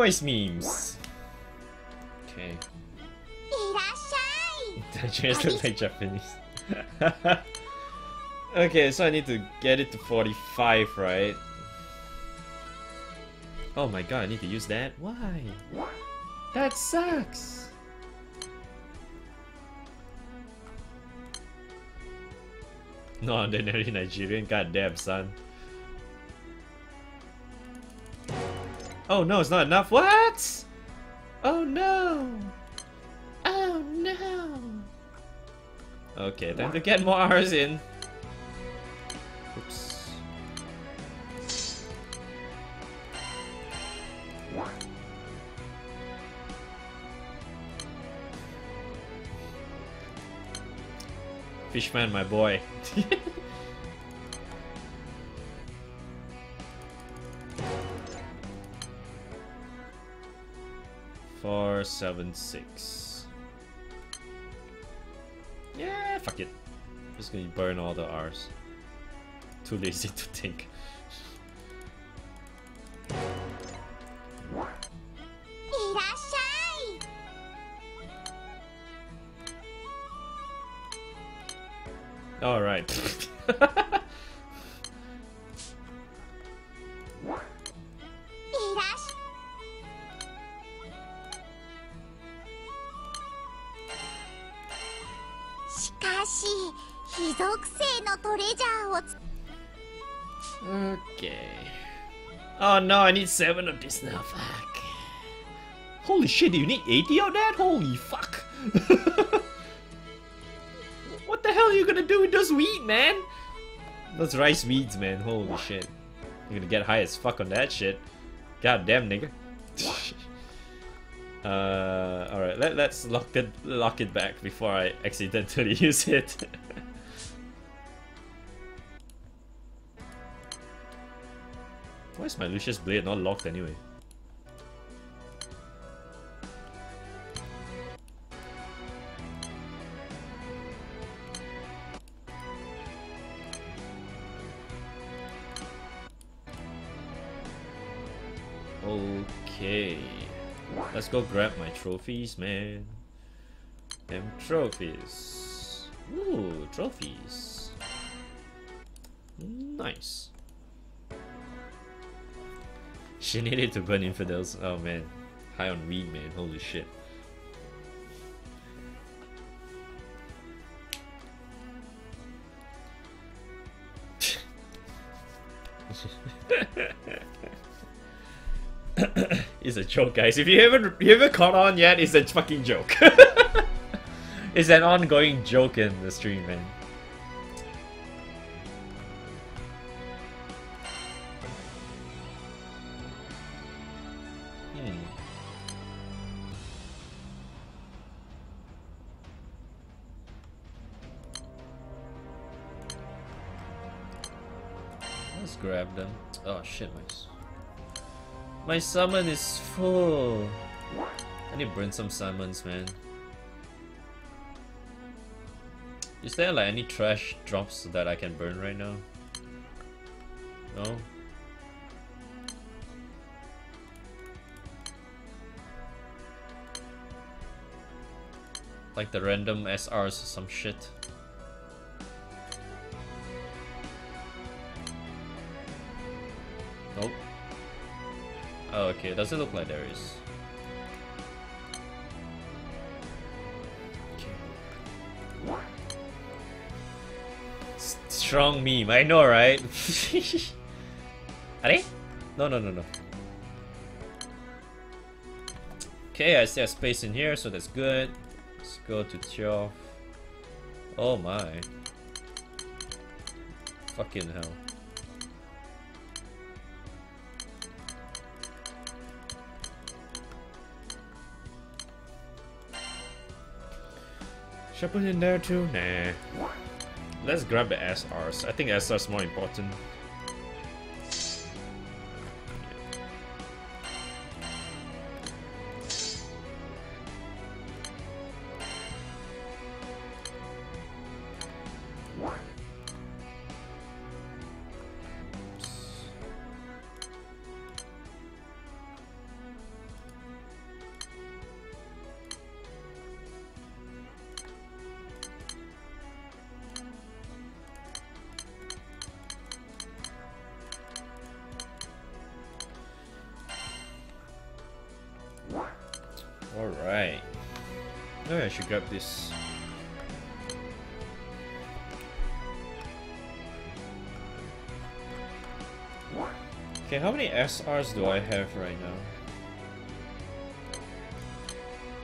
Speaker 1: voice memes. Okay. just to play Japanese. okay, so I need to get it to 45, right? Oh my god, I need to use that? Why? That sucks! No, I'm ordinary Nigerian, goddamn son. Oh no, it's not enough. What? Oh no! Oh no! Okay, time to get more R's in. Oops. Fishman, my boy. seven, six. Yeah, fuck it. Just gonna burn all the R's. Too lazy to think. Need seven of this now. Fuck. Holy shit, do you need 80 of that? Holy fuck. what the hell are you gonna do with those wheat, man? Those rice weeds, man. Holy shit. You're gonna get high as fuck on that shit. God damn, nigga. uh, alright, let, let's lock it, lock it back before I accidentally use it. Is my Lucius Blade not locked anyway? Okay. Let's go grab my trophies, man. Them trophies. Ooh, trophies. Nice. She needed to burn infidels. Oh man. High on weed, man. Holy shit. it's a joke, guys. If you haven't you haven't caught on yet, it's a fucking joke. it's an ongoing joke in the stream, man. My summon is full. I need to burn some summons, man. Is there like any trash drops that I can burn right now? No. Like the random SRs or some shit. Oh, okay. Does it look like there is? Okay. Strong meme. I know, right? Are they? No, no, no, no. Okay, I see a space in here, so that's good. Let's go to 12. Oh my. Fucking hell. Should I put in there too? Nah. Let's grab the SRs. I think SR's more important. SRs do I have right now?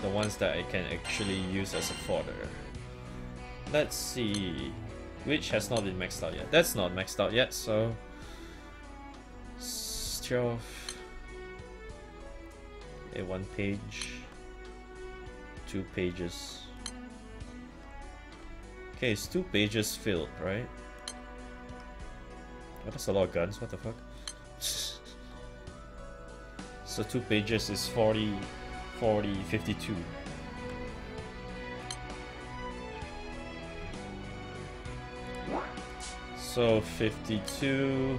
Speaker 1: The ones that I can actually use as a fodder. Let's see. Which has not been maxed out yet. That's not maxed out yet, so... 12... A one page two pages. Okay, it's two pages filled, right? Oh, that's a lot of guns, what the fuck? So two pages is 40, 40, 52. So 52...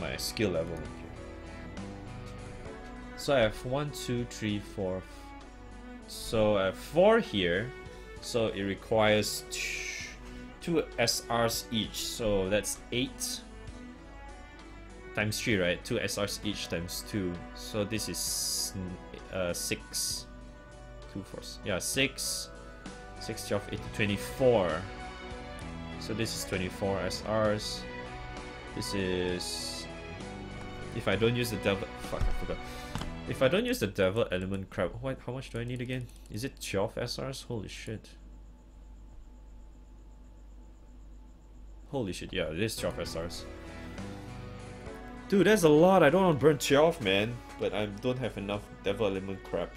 Speaker 1: my skill level. So I have one, two, three, four. So I have four here. So it requires two SRs each. So that's eight times three, right? Two SRs each times two. So this is uh, six. Two, four. Yeah, six. Six, 12, 8, 24. So this is 24 SRs. This is if I don't use the devil... Fuck, I forgot. If I don't use the devil element crab, what, how much do I need again? Is it 12 SRs? Holy shit. Holy shit, yeah, it is 12 SRs. Dude, that's a lot. I don't want to burn 12, man. But I don't have enough devil element crap.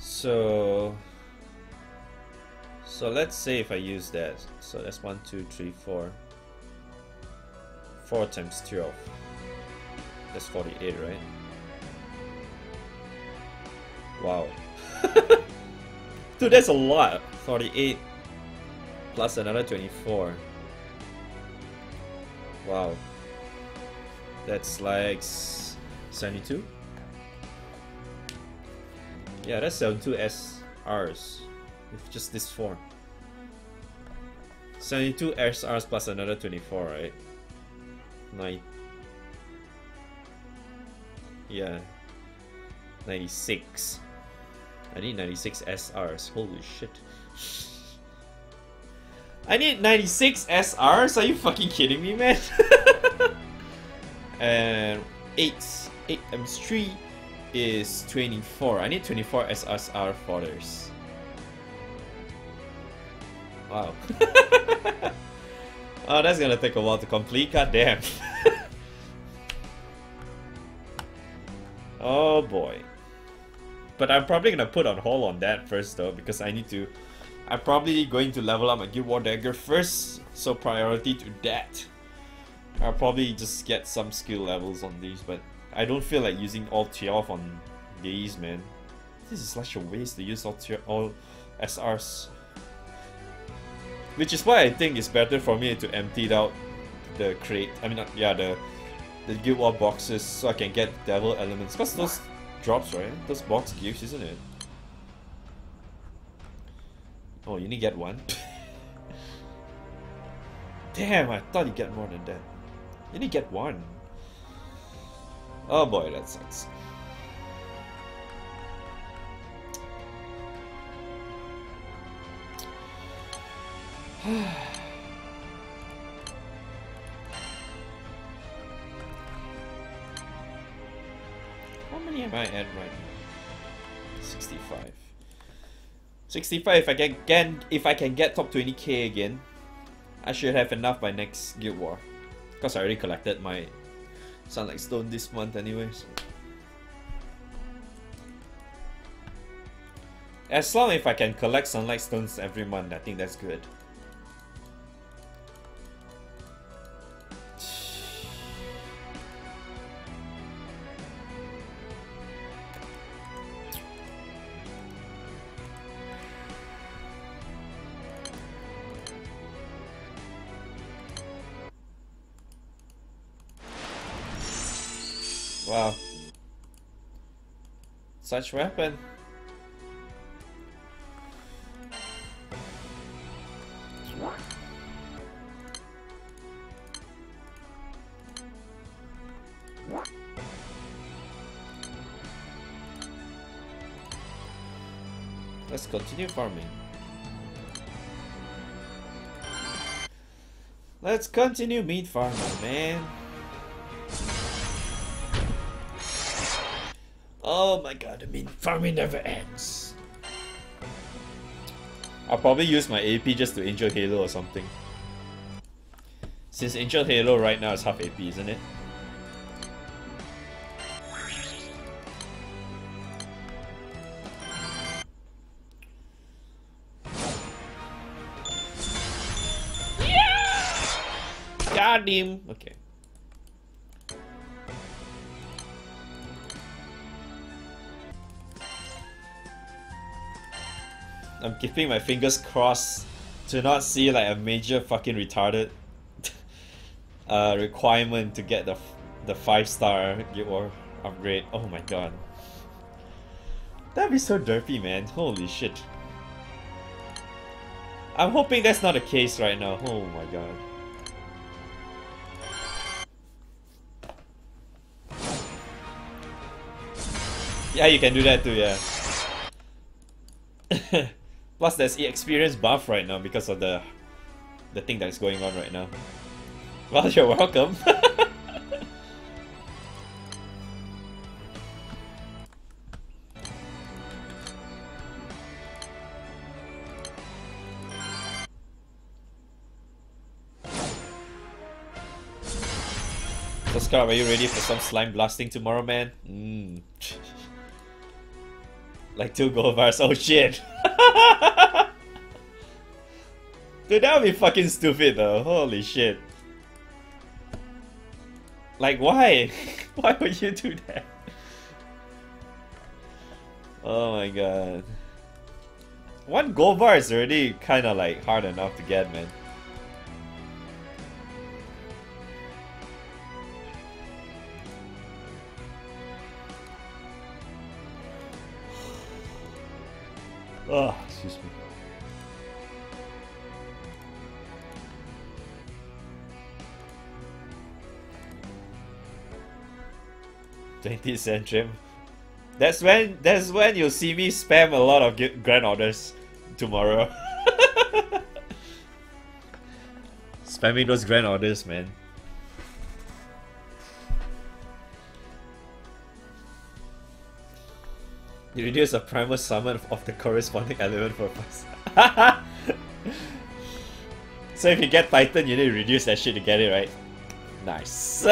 Speaker 1: So... So let's say if I use that. So that's 1, 2, 3, 4. 4 times 12. That's 48, right? Wow. Dude, that's a lot. 48 plus another 24. Wow. That's like 72? Yeah, that's 72 SRs with just this four. 72 SRs plus another 24, right? 9. Yeah. 96. I need 96 SRs. Holy shit. I need 96 SRs? Are you fucking kidding me, man? and um, 8. 8 times 3 is 24. I need 24 SSR fodders. Wow. oh, that's gonna take a while to complete. God damn. oh boy. But I'm probably gonna put on hold on that first though because I need to. I'm probably going to level up my Guild War Dagger first, so priority to that. I'll probably just get some skill levels on these, but I don't feel like using all 12 on these, man. This is such a waste to use all, all SRs. Which is why I think it's better for me to empty out the crate. I mean, yeah, the the Guild War boxes so I can get Devil elements. Because those drops, right? Those box gives, isn't it? Oh, you need to get one? Damn, I thought you get more than that. You only get one. Oh boy, that sucks. How many am I at right now? 65. 65 if I can get if I can get top 20k again. I should have enough by next Guild War. Because I already collected my Sunlight Stone this month anyways. As long if I can collect Sunlight Stones every month, I think that's good. Wow. Such weapon. Let's continue farming. Let's continue meat farming, man. Oh my god, I mean, farming never ends. I'll probably use my AP just to Angel Halo or something. Since Angel Halo right now is half AP, isn't it? Got him! Okay. I'm keeping my fingers crossed to not see like a major fucking retarded uh, requirement to get the the five star Guild War upgrade. Oh my god. That'd be so derpy, man. Holy shit. I'm hoping that's not the case right now. Oh my god. Yeah, you can do that too, yeah. Plus there's the experience buff right now because of the the thing that's going on right now. Well, you're welcome. so Scar, are you ready for some slime blasting tomorrow, man? Mm. like two gold bars. Oh shit! Dude, that would be fucking stupid though. Holy shit. Like, why? why would you do that? Oh my god. One gold bar is already kinda like hard enough to get, man. Oh, excuse me. Twenty. That's when that's when you'll see me spam a lot of grand orders tomorrow. Spamming those grand orders, man. You reduce a primal summon of the corresponding element for us. so if you get Titan, you need to reduce that shit to get it, right? Nice.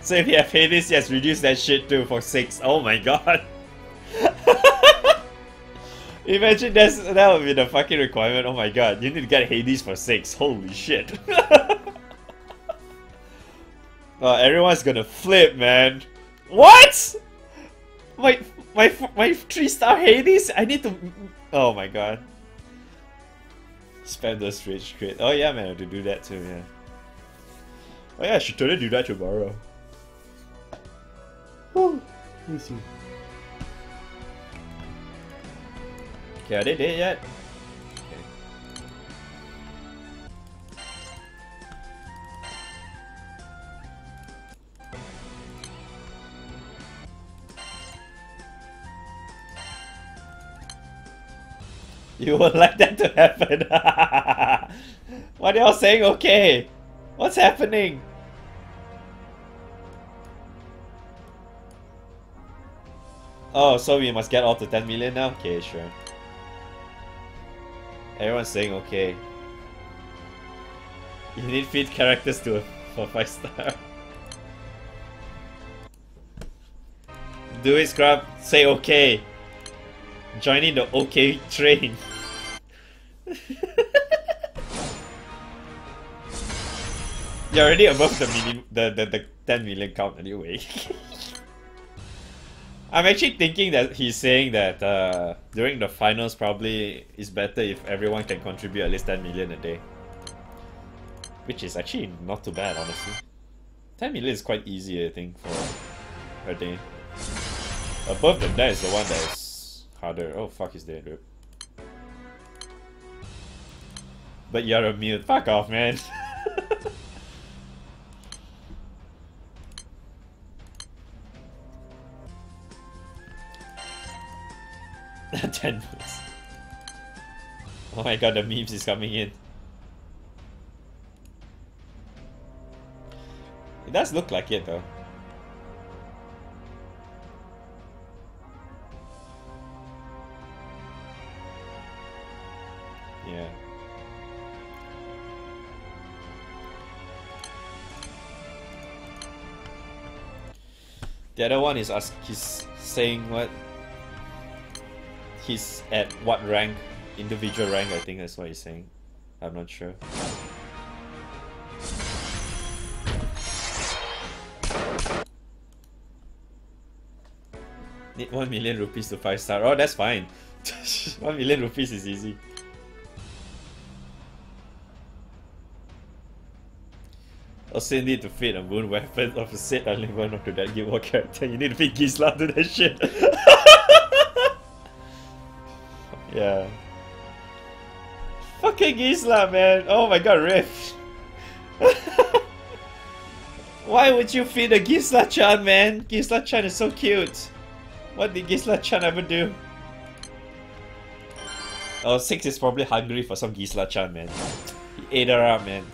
Speaker 1: so if you have Hades, yes, reduce that shit too for 6. Oh my god. Imagine that's, that would be the fucking requirement. Oh my god, you need to get Hades for 6. Holy shit. oh, everyone's gonna flip, man. What? My my my three star Hades. I need to. Oh my god. Spend those rage crit. Oh yeah, man, I have to do that too. Yeah. Oh yeah, I should totally do that tomorrow. Woo. Let me see. Okay, they dead yet? You would like that to happen. Why are y'all saying okay? What's happening? Oh, so we must get all to 10 million now? Okay, sure. Everyone's saying okay. You need feed characters to for 5 star. Do it, Scrub. Say okay. Joining the okay train. You're already above the mini the, the, the 10 million count anyway. I'm actually thinking that he's saying that uh, during the finals probably it's better if everyone can contribute at least 10 million a day. Which is actually not too bad, honestly. 10 million is quite easy, I think, for a day. Above than that is the one that is harder. Oh, fuck, he's dead, rip. But you're a mute. Fuck off, man. Ten moves. Oh my god, the memes is coming in. It does look like it though. The other one is ask he's saying what he's at what rank individual rank I think that's what he's saying. I'm not sure. Need 1 million rupees to 5 star. Oh that's fine. 1 million rupees is easy Also you need to fit a moon weapon of a set only one of that give one character. You need to fit Gisla to that shit. yeah. Fucking Gisla, man. Oh my god, Rift. Why would you feed a Gisla Chan, man? Gisla Chan is so cute. What did Gisla Chan ever do? Oh, Six is probably hungry for some Gisla Chan, man. He ate her up, man.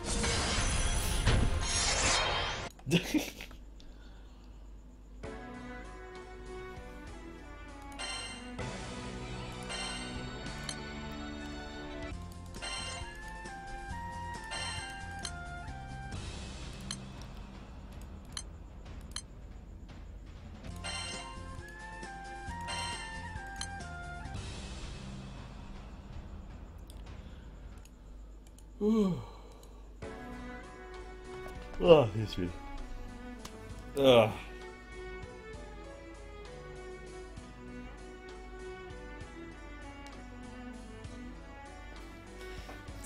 Speaker 1: Oh, yes, me.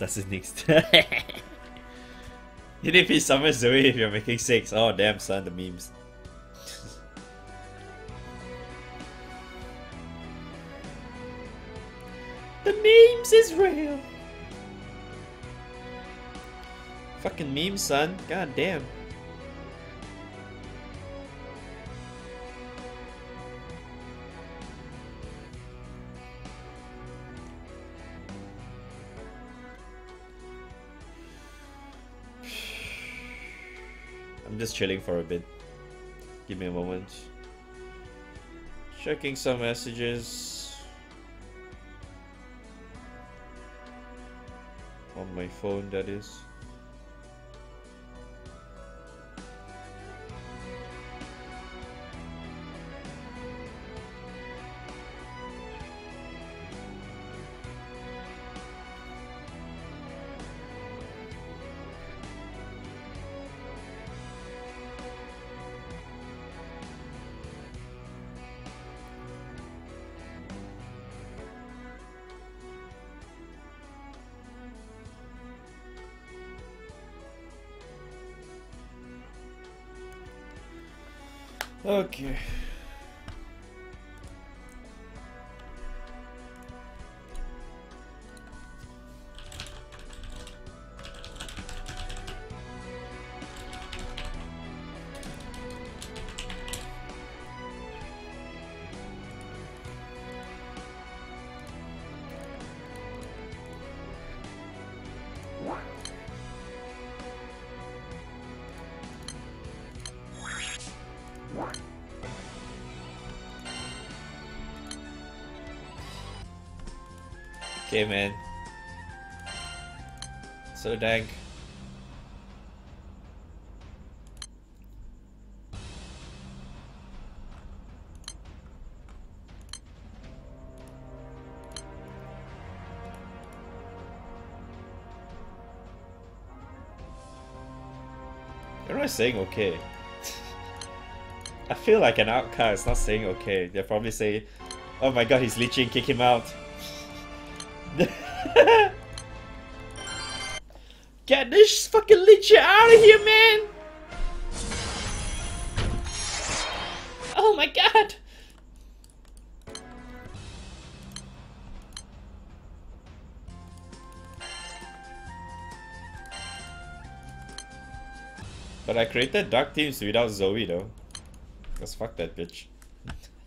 Speaker 1: That's his next. you need to be Summer Zooey if you're making six. Oh damn son, the memes. the memes is real. Fucking memes, son. God damn. Chilling for a bit. Give me a moment. Checking some messages. On my phone, that is. Man. So dank. They're not saying okay. I feel like an outcast not saying okay. They're probably saying, oh my god, he's leeching, kick him out. This fucking leecher out of here, man! Oh my god! But I created dark teams without Zooey though. Cause fuck that bitch.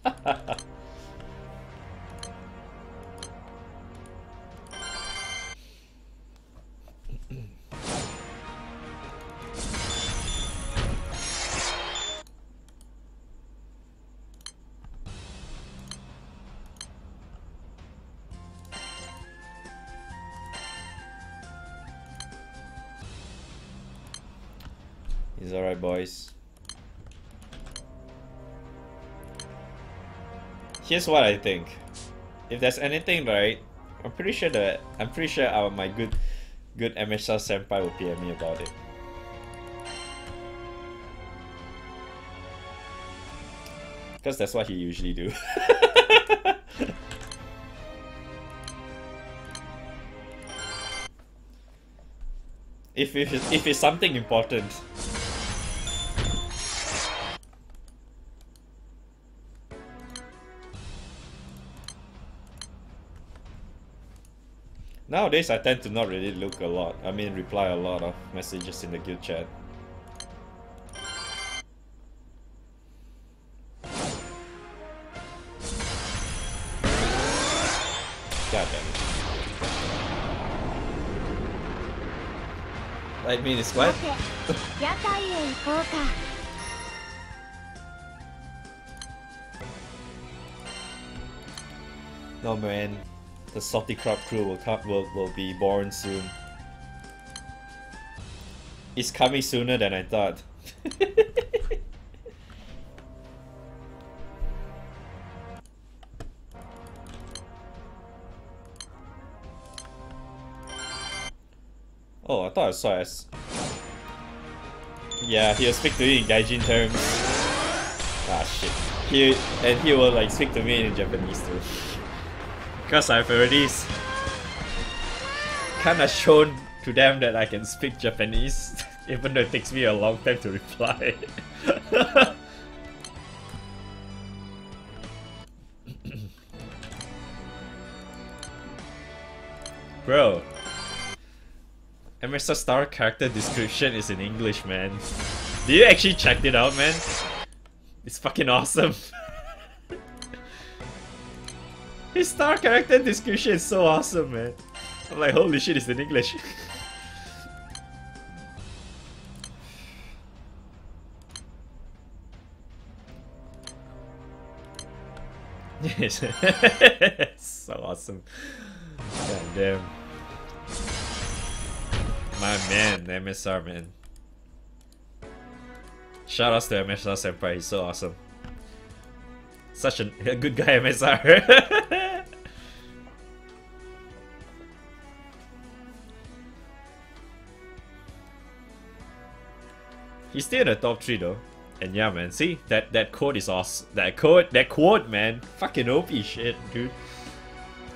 Speaker 1: Here's what I think. If there's anything right, I'm pretty sure that I'm pretty sure our my good good MSR senpai will PM me about it. Because that's what he usually do. if, if, it's- if it's something important. Nowadays, I tend to not really look a lot. I mean, reply a lot of messages in the guild chat. I mean, it's what? no man, the salty crab crew will come will, will be born soon. It's coming sooner than I thought. oh, I thought I saw us. Yeah, he'll speak to you in Gaijin terms. Ah shit. He and he will like speak to me in Japanese too. Because I've already kind of shown to them that I can speak Japanese, even though it takes me a long time to reply. Bro, MSR Star character description is in English, man. Did you actually check it out, man? It's fucking awesome. His star character description is so awesome, man. I'm like, holy shit, it's in English. yes. so awesome. God damn. My man, MSR man. Shout outs to MSR Senpai, he's so awesome. Such a, a good guy, MSR. He's still in the top three though. And yeah, man, see that that quote is awesome. That quote, that quote, man, fucking OP shit, dude.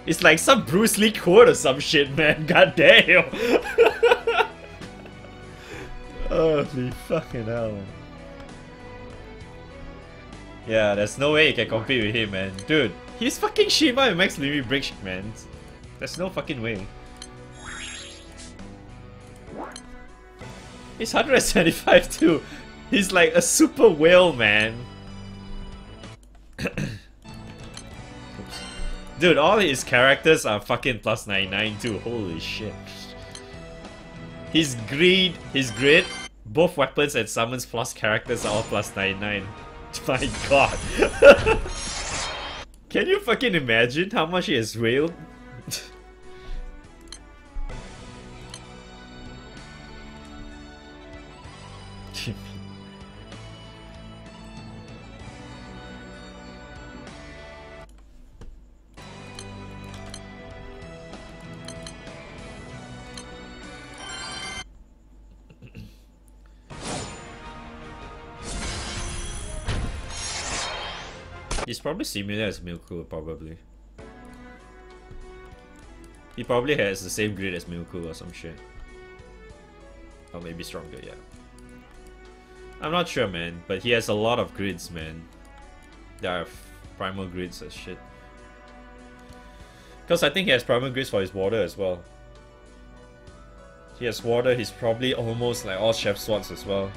Speaker 1: It's like some Bruce Lee quote or some shit, man. God damn. Holy fucking hell. Yeah, there's no way you can compete with him, man. Dude, he's fucking Shiva and Max Limit Break, man. There's no fucking way. He's 175 too. He's like a super whale, man. Dude, all his characters are fucking plus 99 too. Holy shit. His greed, his grit, both weapons and summons plus characters are all plus 99. My god. Can you fucking imagine how much he has railed? He's probably similar as Milku, probably. He probably has the same grid as Milku or some shit. Or maybe stronger, yeah. I'm not sure, man, but he has a lot of grids, man. There are primal grids as shit. Because I think he has primal grids for his water as well. He has water, he's probably almost like all Chef Swords as well.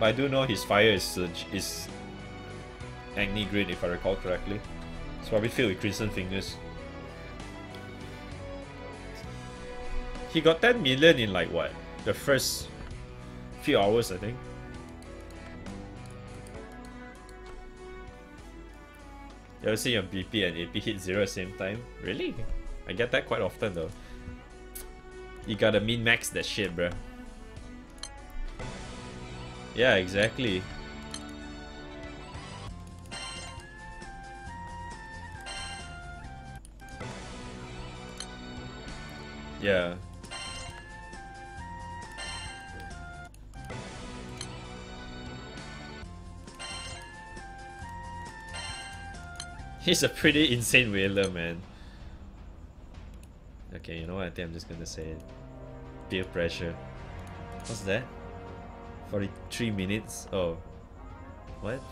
Speaker 1: But I do know his fire is, uh, is Agni Grid if I recall correctly. It's probably filled with Crimson Fingers. He got 10 million in like what? The first few hours I think. You ever see your BP and AP hit 0 at the same time? Really? I get that quite often though. You gotta min max that shit, bro. Yeah, exactly. Yeah. He's a pretty insane whaler, man. Okay, you know what? I think I'm just gonna say it. Peer pressure. What's that? 43 minutes? Oh. What?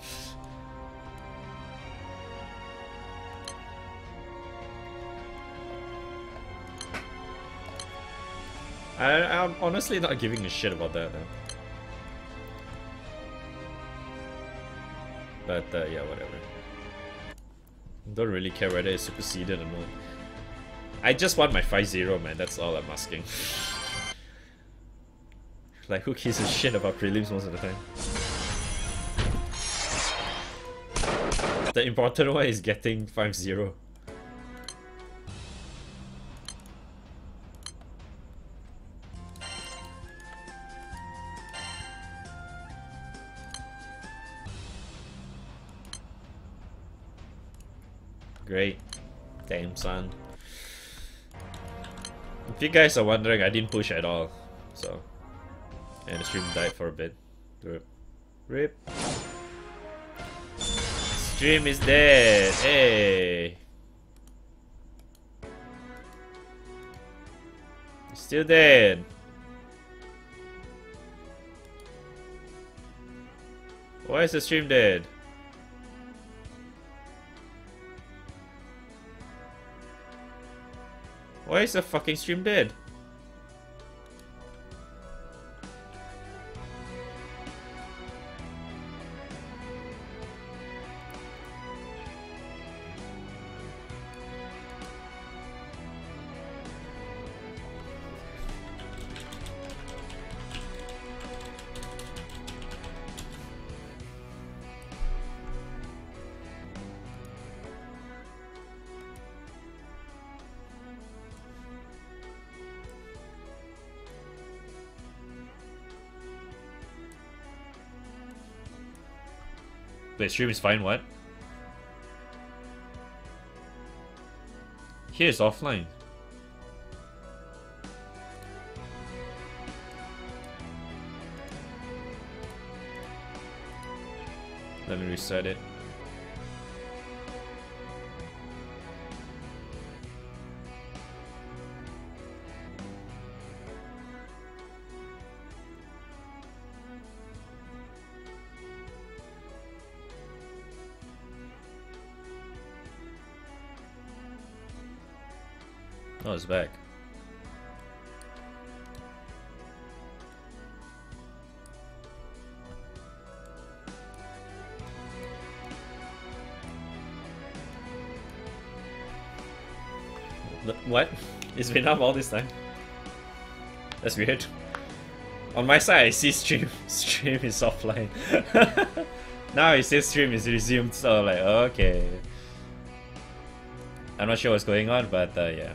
Speaker 1: I, I'm honestly not giving a shit about that. Though. But uh, yeah, whatever. Don't really care whether it's superseded or not. I just want my 5-0 man, that's all I'm asking. like who gives a shit about prelims most of the time? The important one is getting 5-0. Great. Damn, son. If you guys are wondering, I didn't push at all. So. And the stream died for a bit. Rip. Rip. Stream is dead. Hey. Still dead. Why is the stream dead? Why is the fucking stream dead? Wait, stream is fine, what? Here is offline. Let me reset it. It's back. What? It's been up all this time? That's weird. On my side, I see stream stream is offline. now it says stream is resumed, so like, okay. I'm not sure what's going on, but uh, yeah.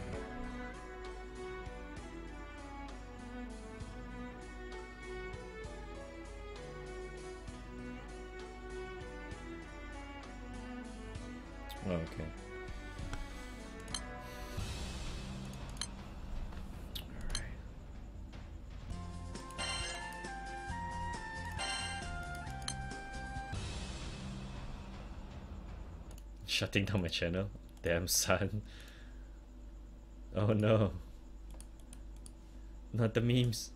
Speaker 1: Shutting down my channel. Damn son. Oh no. Not the memes.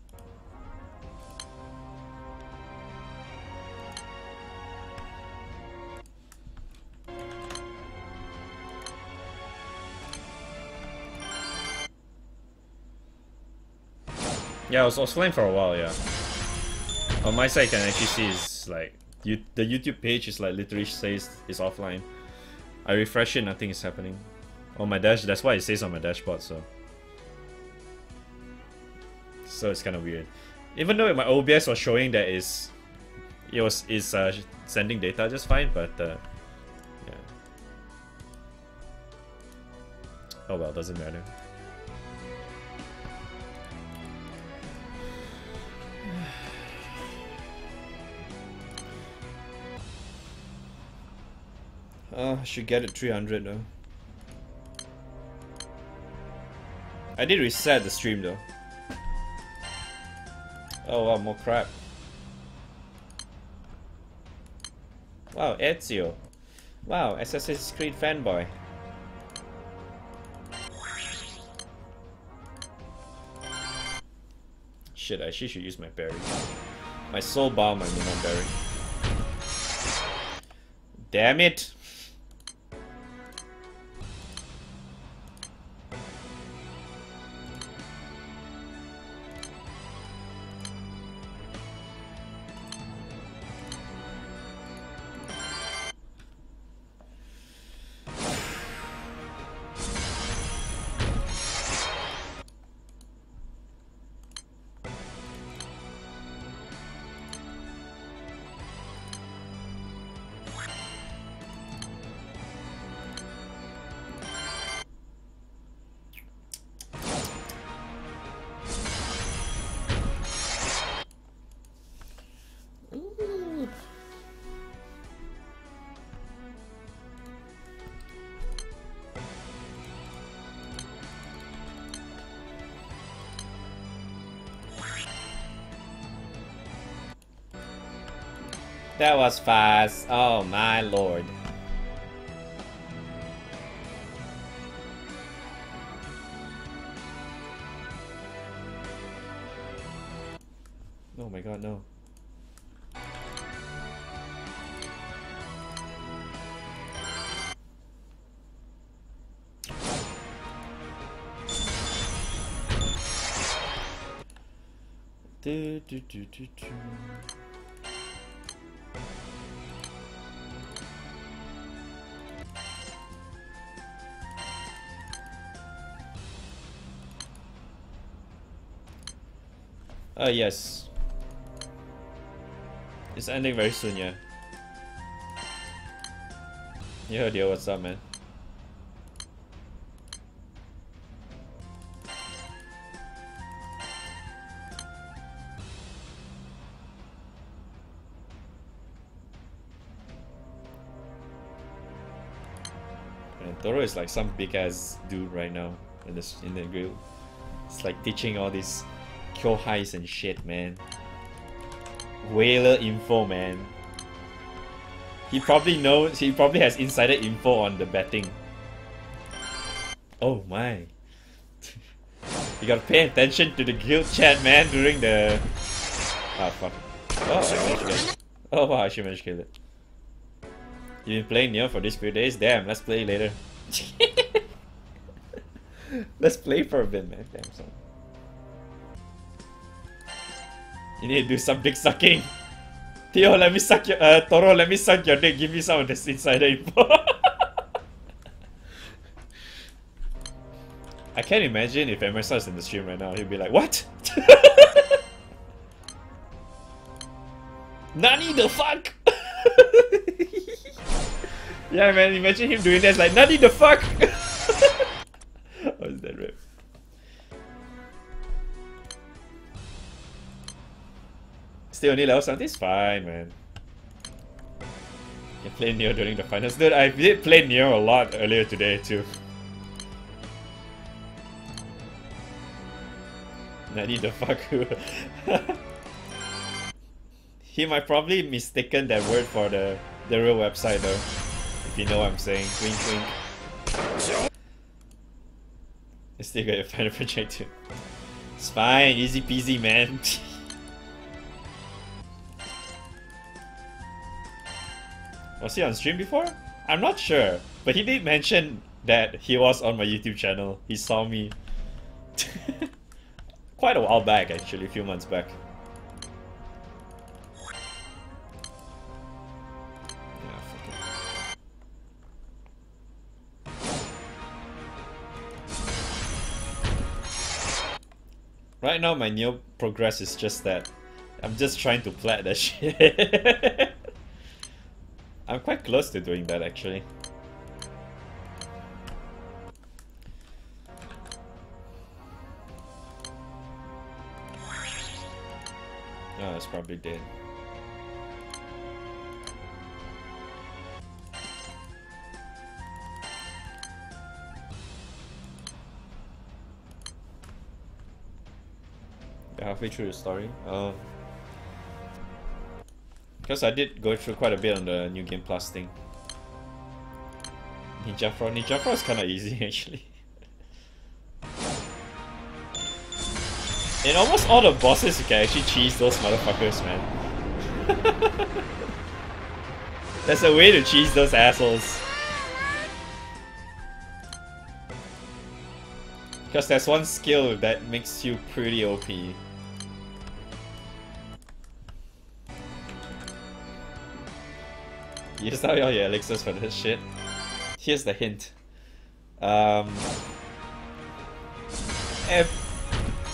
Speaker 1: Yeah, I was offline for a while, yeah. On my side, you can actually see is like you, the YouTube page is like literally says it's offline. I refresh it, nothing is happening. On my dash, that's why it says on my dashboard. So, so it's kind of weird. Even though my OBS was showing that is, it was is uh, sending data just fine, but uh, yeah. Oh well, doesn't matter. Uh, I should get it 300 though. I did reset the stream though. Oh wow, more crap. Wow, Ezio. Wow, Assassin's Creed fanboy. Shit, I actually should use my berry. My soul balm, I mean not berry. Damn it! Was. Oh my lord. Oh my god, no. Do, do, do, do, do. Uh, yes. It's ending very soon, yeah. Yeah, dear, what's up, man? And Toro is like some big ass dude right now in this in the grill. It's like teaching all these Kyohais and shit, man. Whaler info, man. He probably knows, he probably has insider info on the betting. Oh my. you gotta pay attention to the guild chat, man, during the... Ah, fuck. Oh, kill. Oh, wow, I should manage to kill it. You've been playing Nioh for these few days? Damn, let's play later. let's play for a bit, man. Damn, son. You need to do some dick sucking. Theo, let me suck your uh Toro, let me suck your dick, give me some of this insider info. I can't imagine if Emerson is in the stream right now, he'll be like, What? Nani the fuck? yeah man, imagine him doing that, it's like Nani the fuck? Still only level 70 is fine, man. You can play Nioh during the finals. Dude, I did play Nioh a lot earlier today, too. Nani the fuck who? he might probably mistaken that word for the, the real website, though. if you know what I'm saying. Wink, wink. You still got your final project too. It's fine, easy peasy, man. was he on stream before? I'm not sure, but he did mention that he was on my YouTube channel. He saw me. Quite a while back, actually, a few months back. Right now, my new progress is just that I'm just trying to plat that shit. I'm quite close to doing that actually. Oh, it's probably dead. Halfway through the story. Oh. Because I did go through quite a bit on the New Game Plus thing. Ninja Pro. Ninja Pro is kinda easy actually. In almost all the bosses you can actually cheese those motherfuckers, man. There's a way to cheese those assholes. Because there's one skill that makes you pretty OP. Use out all your elixirs for this shit. Here's the hint. Um, ev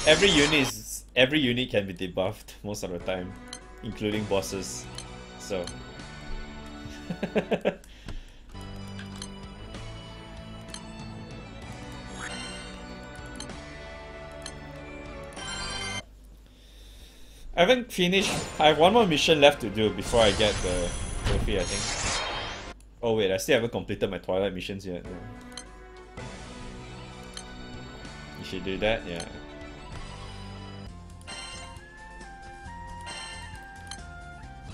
Speaker 1: every unit is every unit can be debuffed most of the time, including bosses. So. I haven't finished. I have one more mission left to do before I get the trophy, I think. Oh wait, I still haven't completed my Twilight missions yet. You should do that, yeah.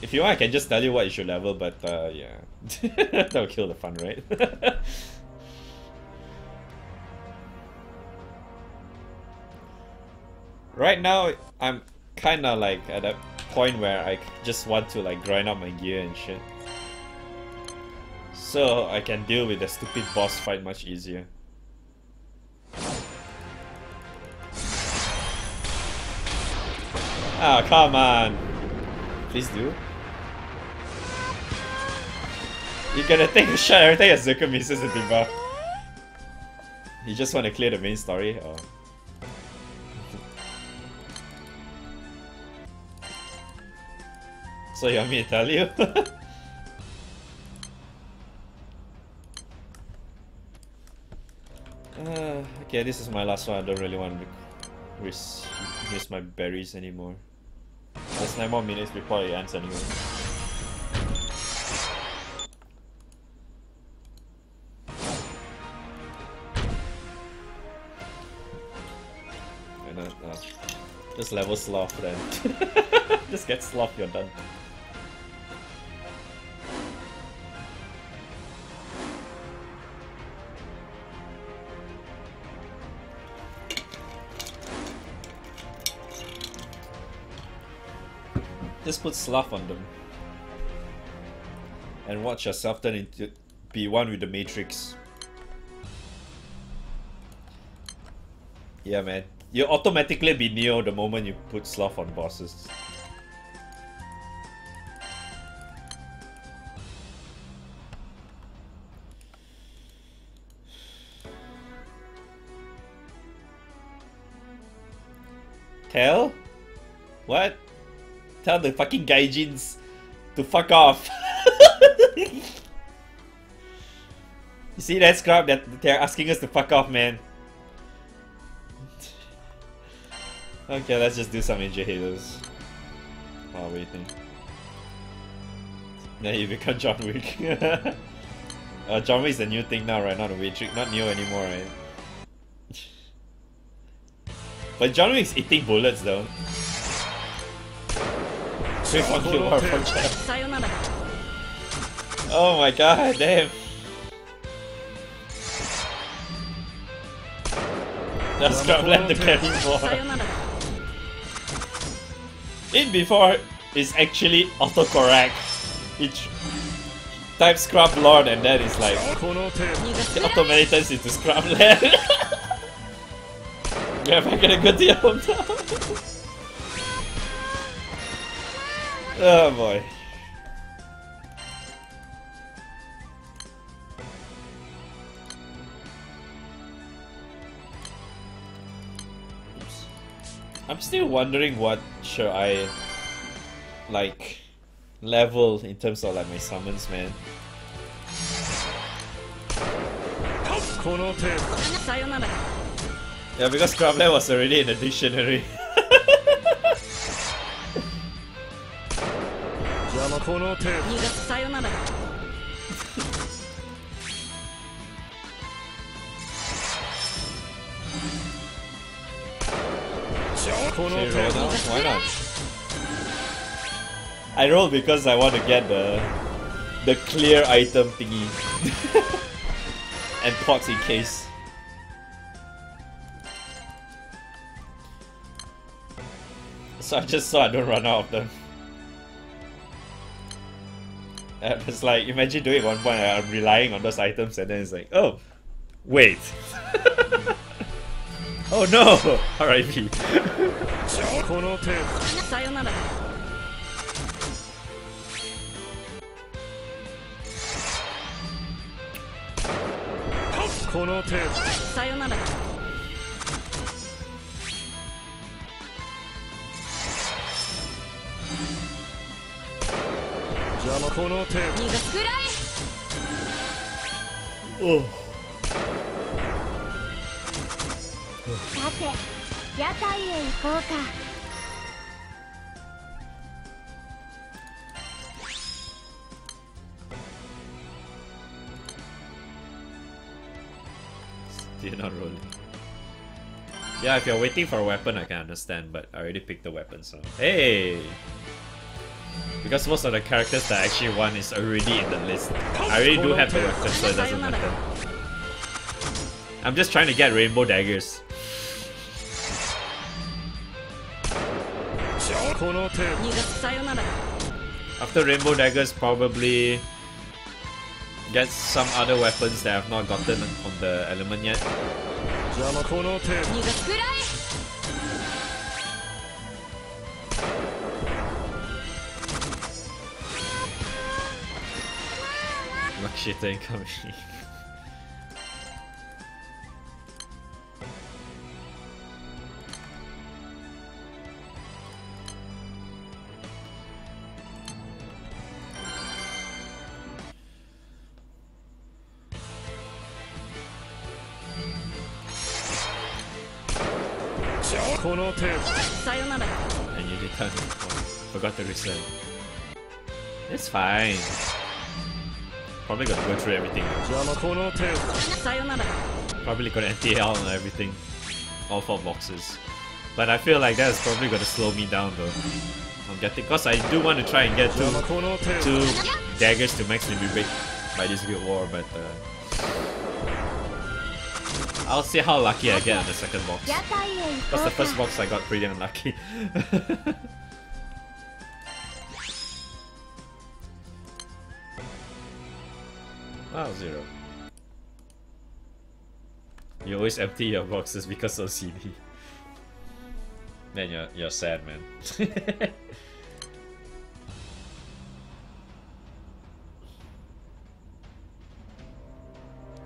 Speaker 1: If you want, I can just tell you what you should level, but uh, yeah. That'll kill the fun, right? right now, I'm kinda like at a point where I just want to like grind up my gear and shit. So I can deal with the stupid boss fight much easier. Ah, oh, come on. Please do. You're gonna take a shot every time Zuko misses a debuff. You just want to clear the main story? Or... so you want me to tell you? uh, okay, this is my last one. I don't really want to risk miss my berries anymore. There's 9 more minutes before it ends anyway. Uh, uh, just level sloth then. just get sloth, you're done. Just put sloth on them. And watch yourself turn into be one with the matrix. Yeah man. You automatically be Neo the moment you put sloth on bosses. Tell? What? Tell the fucking gaijins to fuck off. you see that scrub that they're asking us to fuck off, man. okay, let's just do some Ninja Halos. While waiting. Now you become John Wick. uh, John Wick is a new thing now, right? Not a Matrix, not new anymore, right? but John Wick's eating bullets though. Oh my god, damn. That's got
Speaker 3: let the.
Speaker 1: In before is actually autocorrect. It type scrub lord and that is like it automated into scrub land. yeah, if I get a good deal oh boy. I'm still wondering what should I like level in terms of like my summons, man.
Speaker 3: この程度さよなら
Speaker 1: Yeah, because Scrubland was already in the dictionary.
Speaker 3: この程度逃がすさよなら この
Speaker 1: Should
Speaker 3: 程
Speaker 1: we roll
Speaker 3: 度
Speaker 1: now? Why not? I roll because I want to get the the clear item thingy and pots in case. So I just so I don't run out of them. And It's like imagine doing it one point I'm relying on those items and then it's like oh wait. Oh no. R.I.P.
Speaker 3: ここの程度さよなら邪魔この程度
Speaker 2: 逃がすくらい
Speaker 1: Oh.
Speaker 5: さて屋台へ行こうか
Speaker 1: Still not rolling. Yeah, if you're waiting for a weapon, I can understand, but I already picked the weapon, so. Hey! Because most of the characters that I actually want is already in the list. I already do have the weapon, so it doesn't matter. I'm just trying to get rainbow daggers. After rainbow daggers, probably get some other weapons that I've not gotten on the element yet. Rakshita incoming. and you did that. Forgot to reset. It's fine. Probably gonna go through everything. Probably gonna NTL on everything. All four boxes. But I feel like that's probably gonna slow me down though. I'm getting because I do want to try and get two, two daggers to max limit by this guild war, but uh, I'll see how lucky I get on the second box. Because the first box I got pretty unlucky. wow, zero. You always empty your boxes because of CD. Man, you're you're sad, man.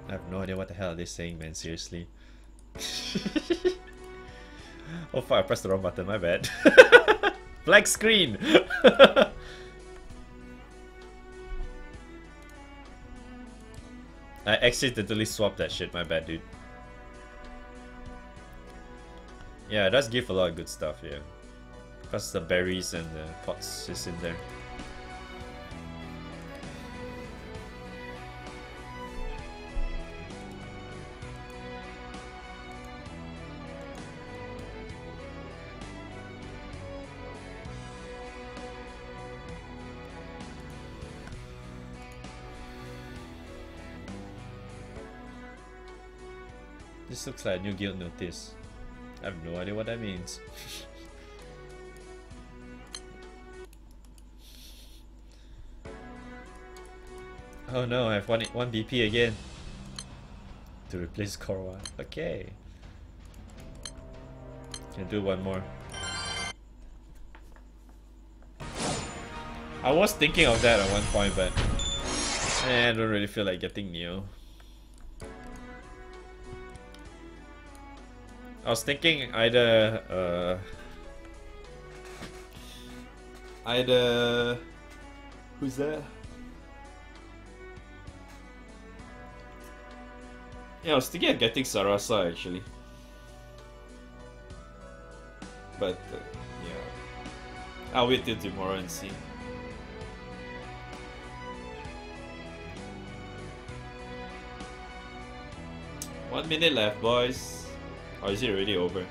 Speaker 1: I have no idea what the hell are they saying, man. Seriously. oh fuck, I pressed the wrong button, my bad. Black screen! I accidentally swapped that shit, my bad, dude. Yeah, it does give a lot of good stuff, yeah. Because the berries and the pots is in there. This looks like a new guild notice. I have no idea what that means. oh no, I have one one BP again to replace Korwa. Okay, can do one more. I was thinking of that at one point, but eh, I don't really feel like getting Nio. I was thinking either uh either who's that? Yeah, I was thinking of getting Sarasa actually. But uh, yeah. I'll wait till tomorrow and see. One minute left, boys. Or is it already over?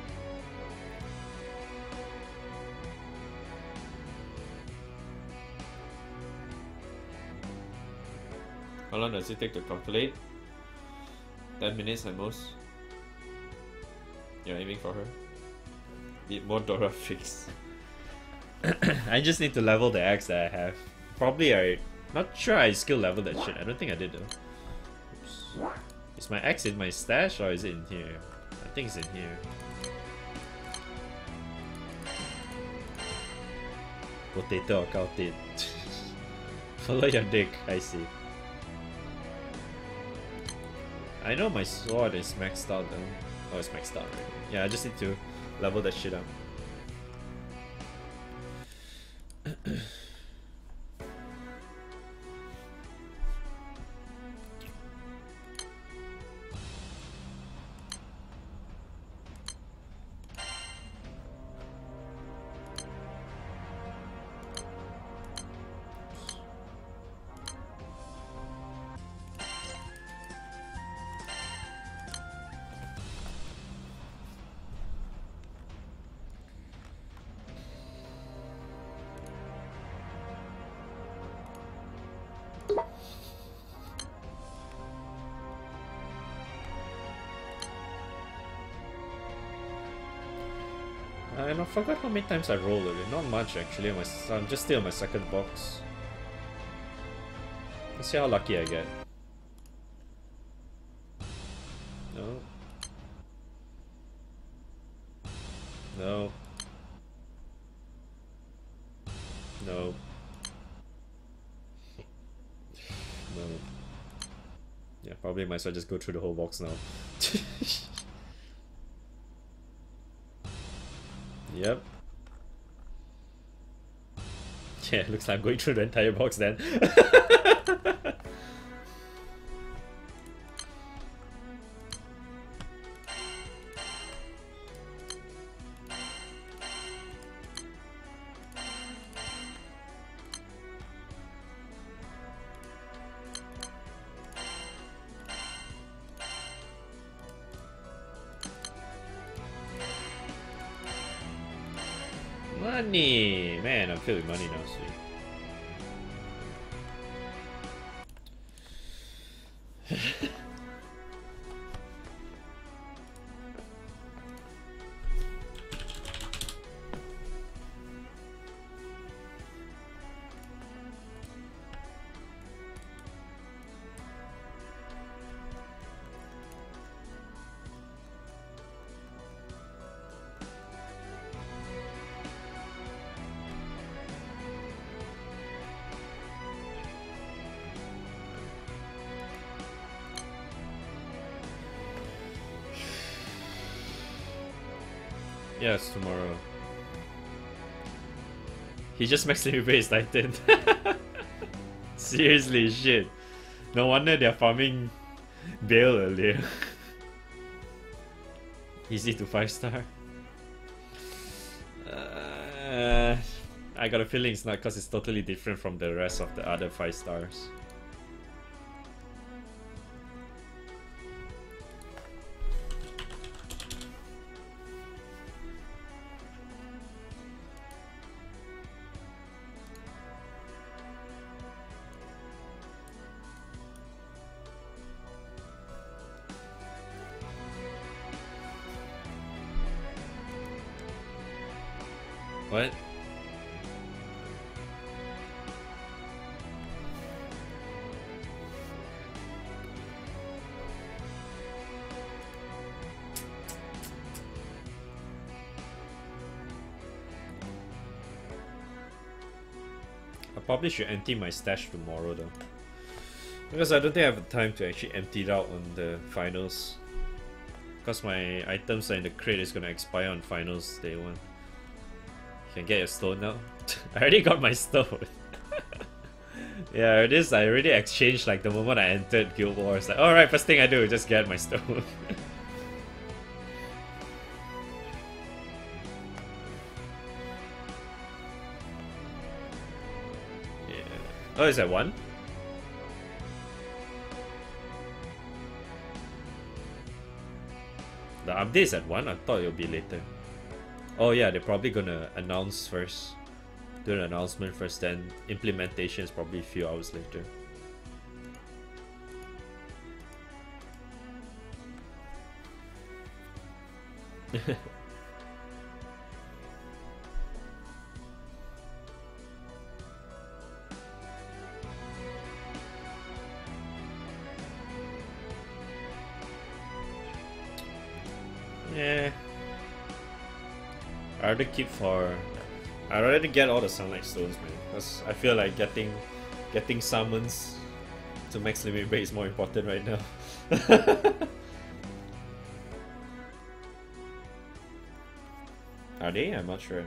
Speaker 1: How long does it take to calculate? 10 minutes at most. You're aiming for her? Need more Dora fix. I just need to level the axe that I have. Probably I... Not sure I skill level that shit. I don't think I did though. Oops. Is my axe in my stash or is it in here? Think it's in here. Potato accounted. Follow your dick, I see. I know my sword is maxed out though. Oh, it's maxed out right? Yeah, I just need to level that shit up. Forgot how many times I rolled it. Not much actually. My, I'm just still on my second box. Let's see how lucky I get. No. No. No. No. Yeah, probably might as well just go through the whole box now. looks like I'm going through the entire box then. Yes, tomorrow. He just makes me base Titan. Seriously, shit. No wonder they're farming Bale earlier. Easy to 5 star. Uh, I got a feeling it's not because it's totally different from the rest of the other 5 stars. Probably should empty my stash tomorrow though. Because I don't think I have time to actually empty it out on the finals. Because my items are in the crate is gonna expire on finals day one. You can get your stone now. I already got my stone. yeah, it is. I already exchanged like the moment I entered Guild Wars. Like, alright, first thing I do just get my stone. Oh, is that one? The update is at 1? I thought it would be later. Oh yeah, they're probably gonna announce first. Do an announcement first, then implementation is probably a few hours later. rather keep for. I rather get all the sunlight stones, man. Cause I feel like getting, getting summons to max limit break is more important right now. Are they? I'm not sure.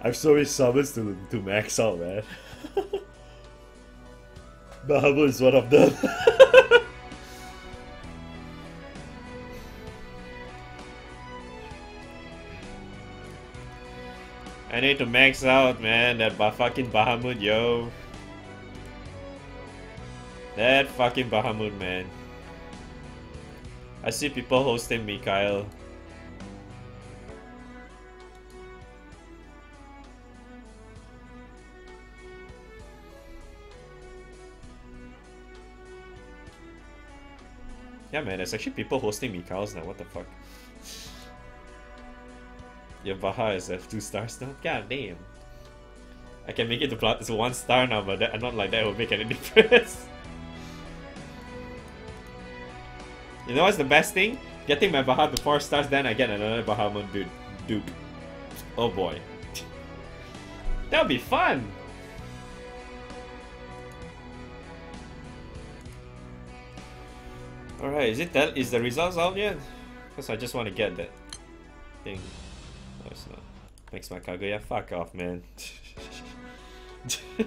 Speaker 1: I've so many summons to to max out, man. Bahamut is one of them. I need to max out, man. That fucking Bahamut, yo. That fucking Bahamut, man. I see people hosting Mikhail. Man, there's actually people hosting Mikhails now. What the fuck? Your Baha is at two stars now. God damn. I can make it to plat to one star now, but that, not like that will make any difference. you know what's the best thing? Getting my Baha to four stars, then I get another Bahamut dude. Duke. Oh boy. that would be fun! Alright, is it that is the results out yet? Because I just want to get that thing. No, it's not. Makes my Kaguya fuck off, man.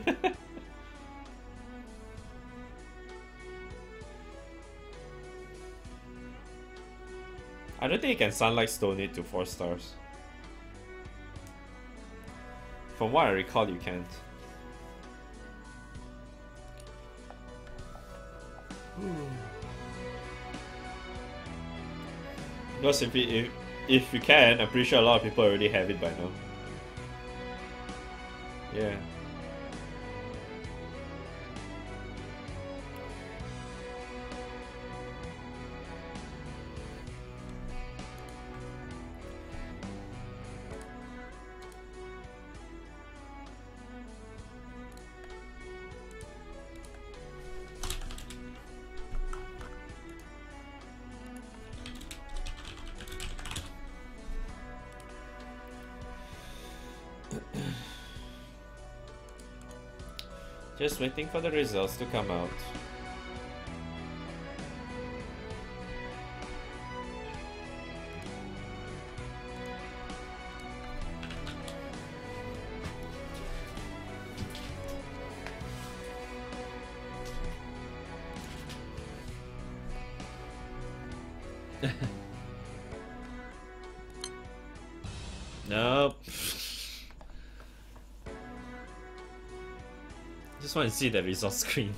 Speaker 1: I don't think you can Sunlight Stone it to 4 stars. From what I recall, you can't. Hmm. Because if, it, if if you can, I'm pretty sure a lot of people already have it by now. Yeah. Just waiting for the results to come out. See the result screen.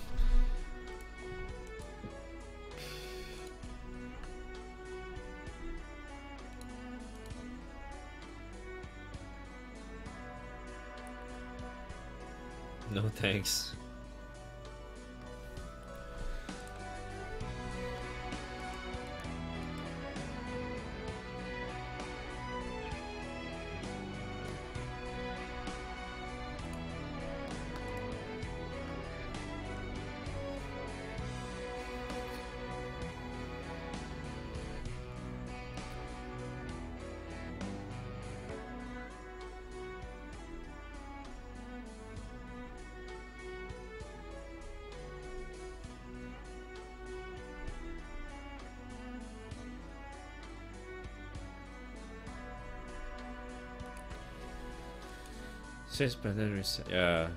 Speaker 1: Since pendant reset, yeah.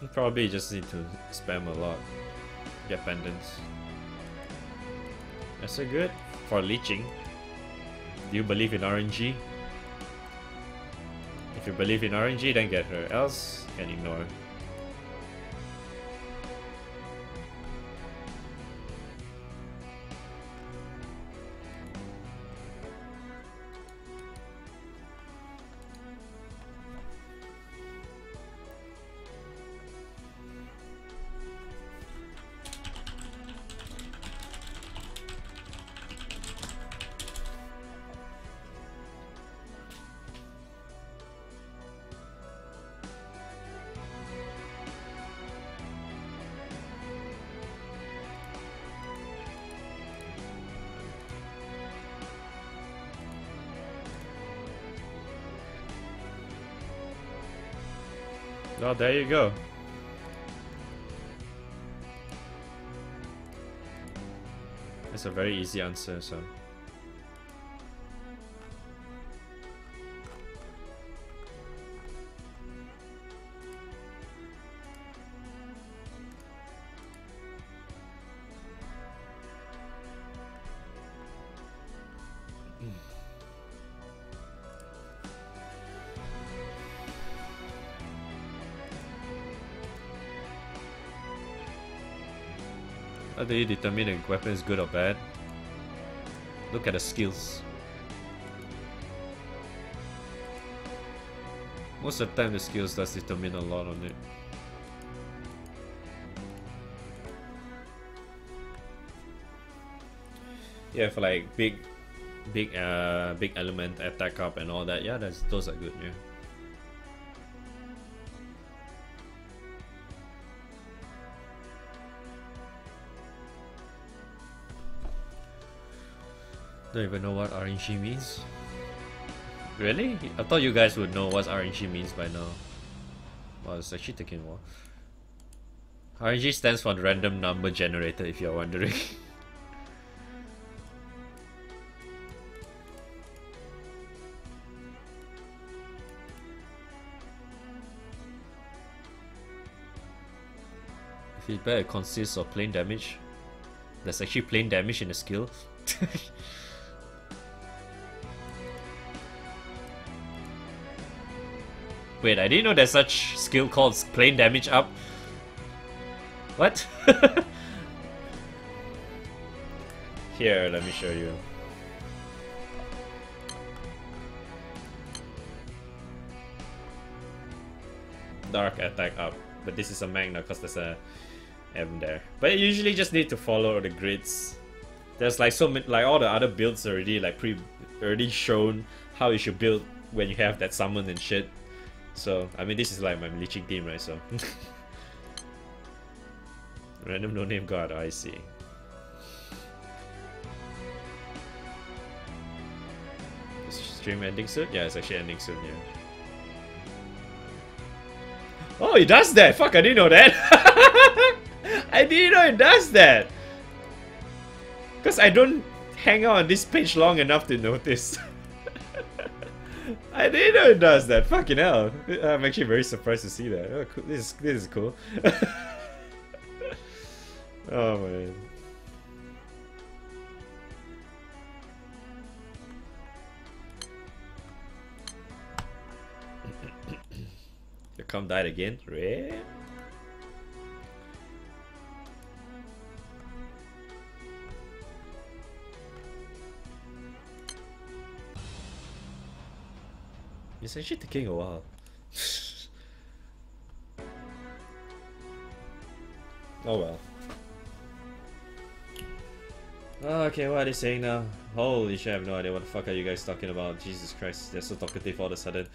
Speaker 1: You probably just need to spam a lot. Get pendants. That's a good for leeching. Do you believe in RNG? If you believe in RNG, then get her. Else, can ignore. There you go. It's a very easy answer, so. Determine a weapon is good or bad? Look at the skills. Most of the time the skills does determine a lot on it. Yeah, for like big big uh big element attack up and all that, yeah that's those are good, yeah. Don't even know what RNG means. Really? I thought you guys would know what RNG means by now. Well, it's actually taking a while. RNG stands for random number generator if you're wondering. Feedback consists of plain damage. There's actually plain damage in the skill. Wait, I didn't know there's such skill called plain damage up. What? Here, let me show you. Dark attack up, but this is a Magna because there's a M there. But you usually just need to follow the grids. There's like so many, like all the other builds already like pre already shown how you should build when you have that summon and shit. So, I mean, this is like my leeching team, right? So, random no name god, I see. Is stream ending soon? Yeah, it's actually ending soon, yeah. Oh, it does that! Fuck, I didn't know that! I didn't know it does that! Because I don't hang out on this page long enough to notice. I didn't know it does that. Fucking hell. I'm actually very surprised to see that. Oh, cool. This is this is cool. oh man. Come died again? It's actually taking a while. oh well. Okay, what are they saying now? Holy shit, I have no idea what the fuck are you guys talking about. Jesus Christ, they're so talkative all of a sudden.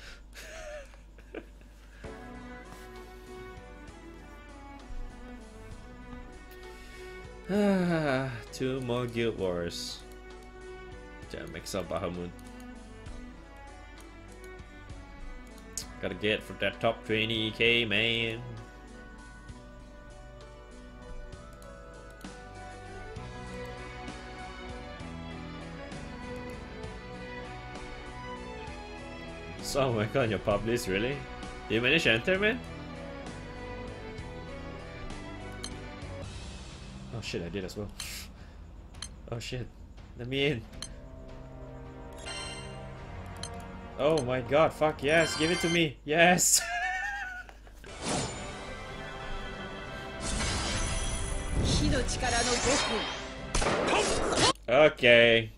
Speaker 1: Two more Guild Wars. Damn, mix up Bahamut. Gotta get for that top 20k, man. So, oh my god, your publish, really? Did you manage to enter, man? Oh shit, I did as well. Oh shit. Let me in. Oh my god, fuck yes, give it to me. Yes! okay.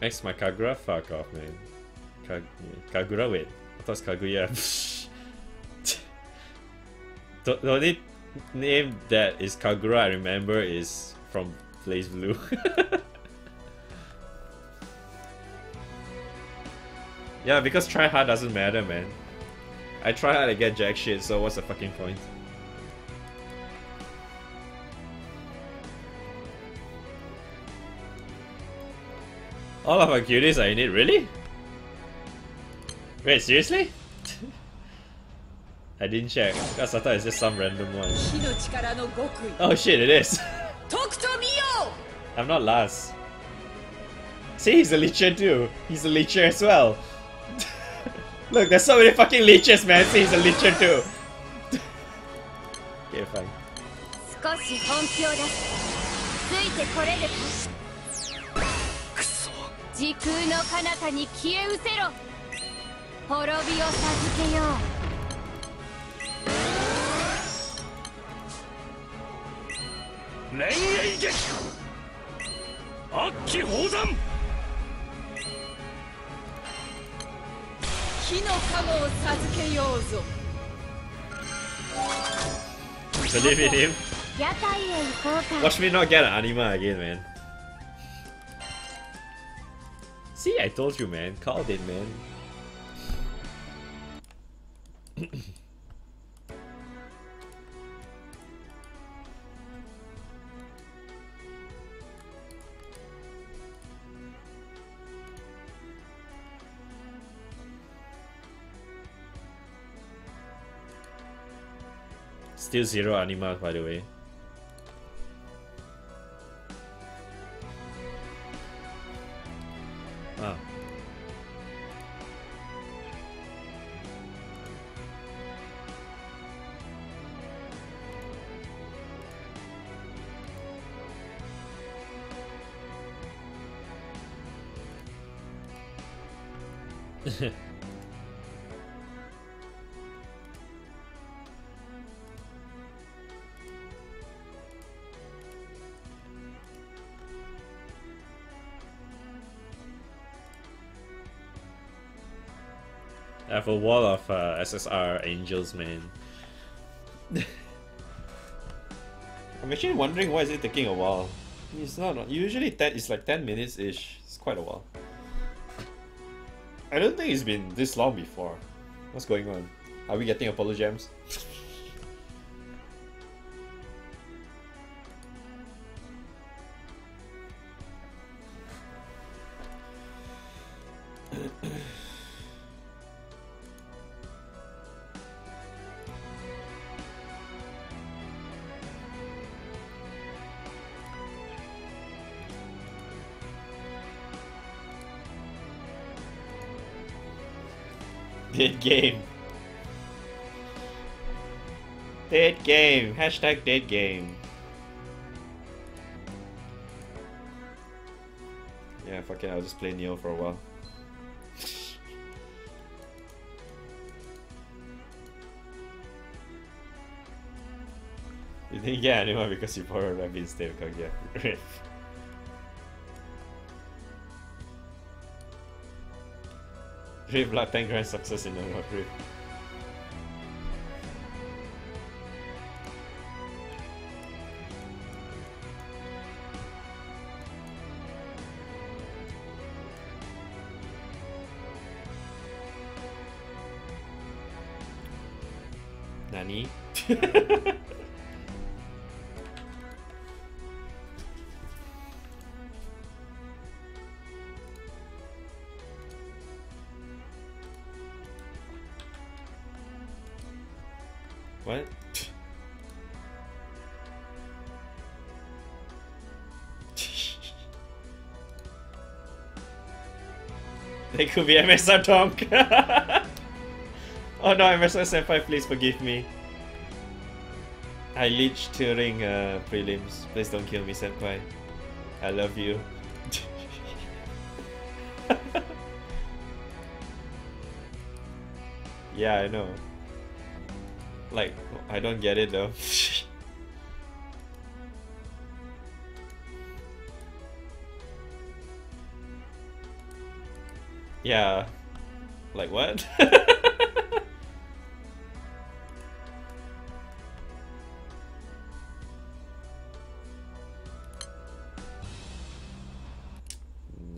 Speaker 1: Next, my Kagura? Fuck off, man. Kag Kagura? Wait. What was Kaguya. the only name that is Kagura I remember is from BlazBlue. yeah, because try hard doesn't matter, man. I try hard to get jack shit, so what's the fucking point? All of our cuties are in it, really? Wait, seriously? I didn't check, because I thought it's just some random one. Oh shit, it is!
Speaker 3: とくと見よ
Speaker 1: I'm not last. See, he's a leecher too. He's a leecher as well. Look, there's so many fucking leeches, man. See, he's a leecher too. okay, fine.
Speaker 2: 少し本気を出すついてこれるか
Speaker 3: くそ
Speaker 2: 時空の彼方に消え失せろ滅びを授けよ
Speaker 4: 恋愛劇悪鬼宝山
Speaker 3: 火の加護を授けようぞ
Speaker 1: Believe in him.
Speaker 2: う屋台へ行こうか
Speaker 1: Watch me not get an anima again, man. See, I told you, man. Called it, man. Still zero anima, by the way. Have a wall of uh, SSR angels, man. I'm actually wondering why is it taking a while. It's not usually ten. It's like ten minutes ish. It's quite a while. I don't think it's been this long before. What's going on? Are we getting Apollo gems? game. Dead game. Hashtag dead game. Yeah, fuck it, I'll just play Nioh for a while. you didn't get anyone because you borrowed Rabbit instead of Kaguya. Rift Blood 10 grand success in the Rift. Nani? They could be MSR Tonk. oh no, MSR Senpai, please forgive me. I leech touring uh, prelims. Please don't kill me, Senpai. I love you. yeah, I know. Like, I don't get it though. yeah. Like what?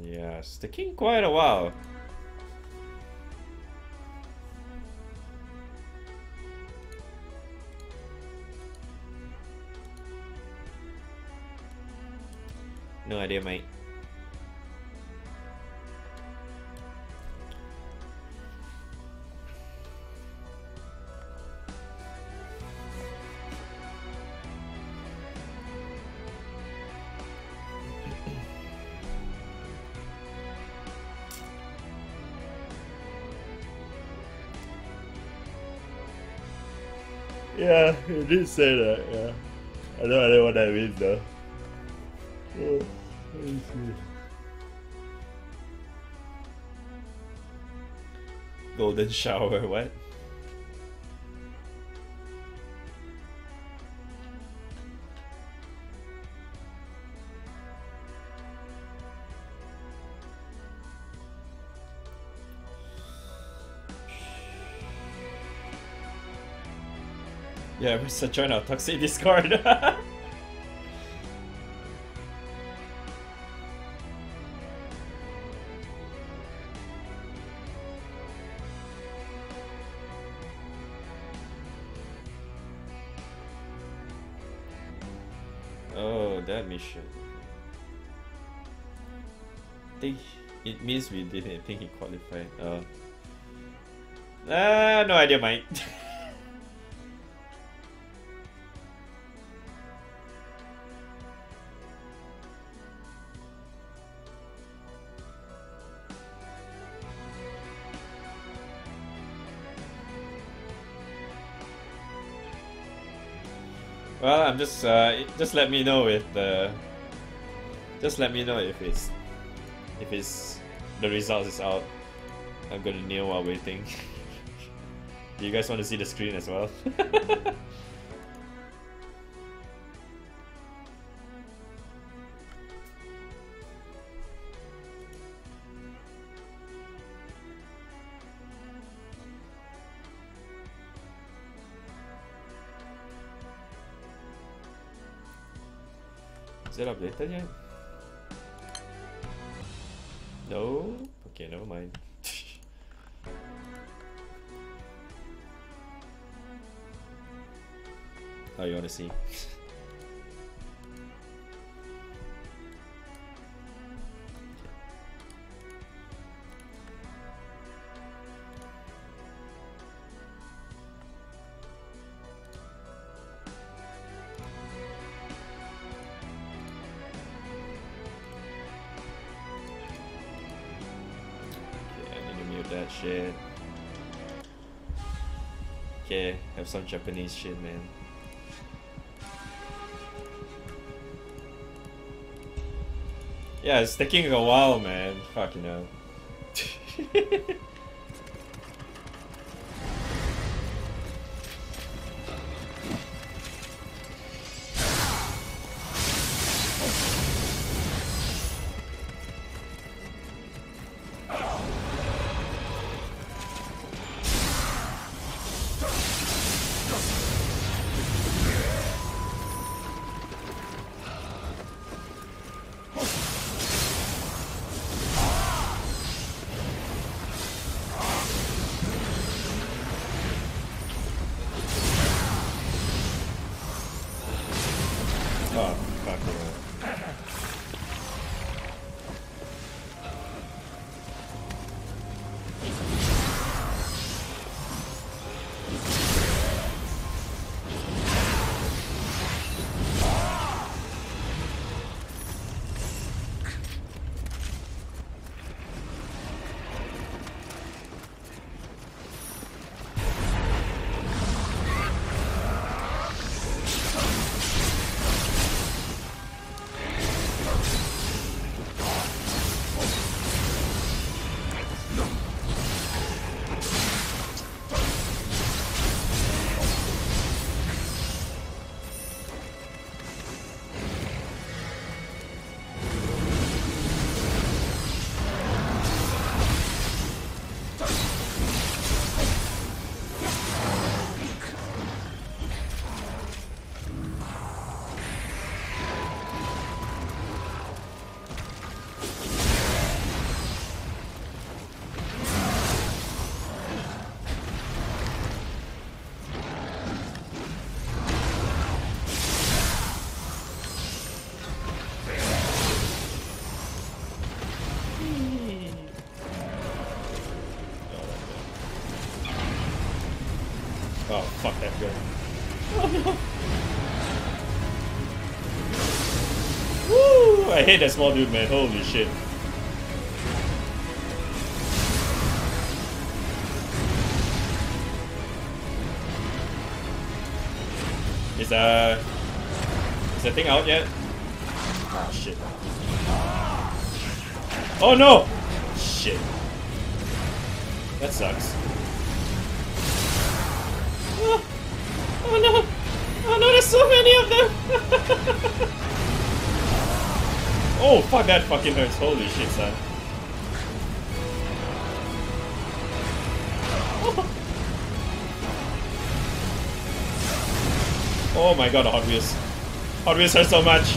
Speaker 1: yeah, it's taking quite a while. No idea, mate. did say that, yeah. I don't know what that means though. Oh, let me see. Golden shower, what? Yeah. Join our Toxic Discord. oh, that mission. I think it means we didn't think he qualified. Oh. Ah, no idea, mate. I'm just uh, just let me know if the just let me know if it's if it's the results is out. I'm gonna kneel while waiting. Do you guys want to see the screen as well? updated yet? No? Okay, never mind. How you wanna see? Some Japanese shit, man. Yeah, it's taking a while, man. Fucking hell. Oh, hate that small dude, man. Holy shit. Is uh is the thing out yet? Oh shit. Oh no! Shit. That sucks. Oh, oh no! Oh no, there's so many of them! oh fuck that fucking hurts. Holy shit, son. Oh my god, Hot Wheels. Hot Wheels hurt so much.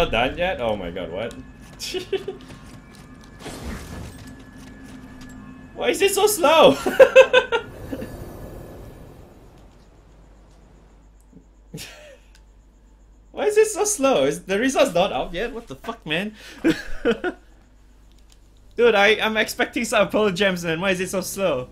Speaker 1: Not done yet? Oh my god, what? Why is it so slow? Why is it so slow? Is the results not out yet? What the fuck, man? Dude, I, I'm expecting some Apollo gems, man. Why is it so slow?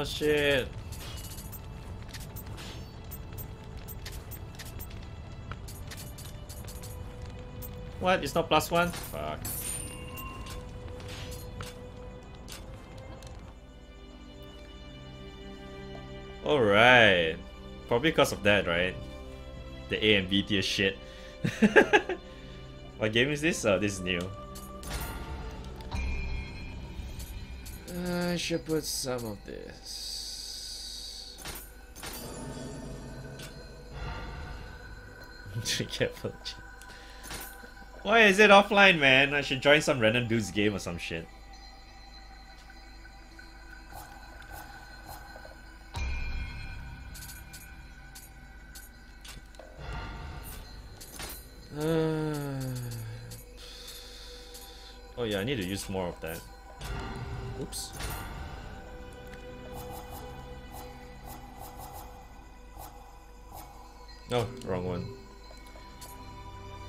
Speaker 1: Sell shit. What? It's not plus one? Fuck. Alright. Probably because of that, right? The A and B tier shit. what game is this? Oh, this is new. I should put some of this. Careful. Why is it offline, man? I should join some random dude's game or some shit. Uh, oh yeah, I need to use more of that. Oops. No, wrong one.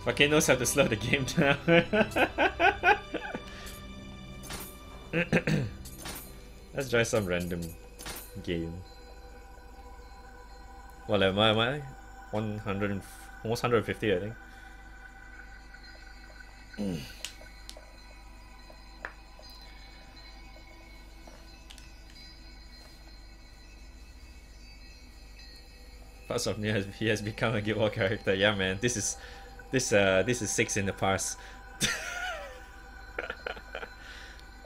Speaker 1: Fucking knows how to slow the game down. Let's try some random game. What am I? Am I? 100, almost 150, I think. Hmm. Parts of has he has become a Guild War character. Yeah, man. This is this uh this is six in the past.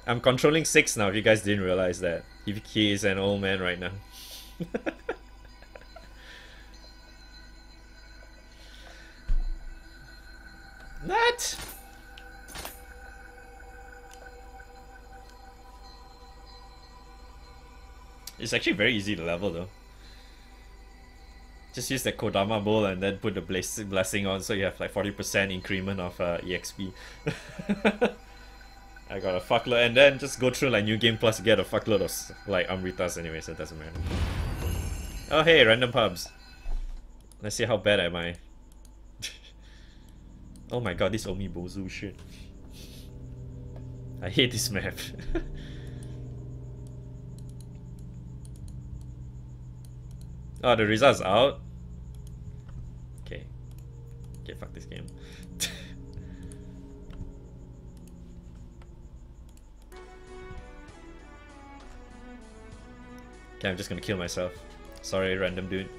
Speaker 1: I'm controlling six now. If you guys didn't realize that, he, he is an old man right now. what? It's actually very easy to level though. Just use the Kodama bowl and then put the blessing on so you have like 40% increment of uh, EXP. I got a fuckload and then just go through like New Game Plus get a fuckload of like Amritas anyway, so it doesn't matter. Oh hey, random pubs. Let's see how bad am I. oh my god, this Umi-bozu shit. I hate this map. oh, the results out? Okay. Fuck this game. Okay, I'm just gonna kill myself. Sorry, random dude.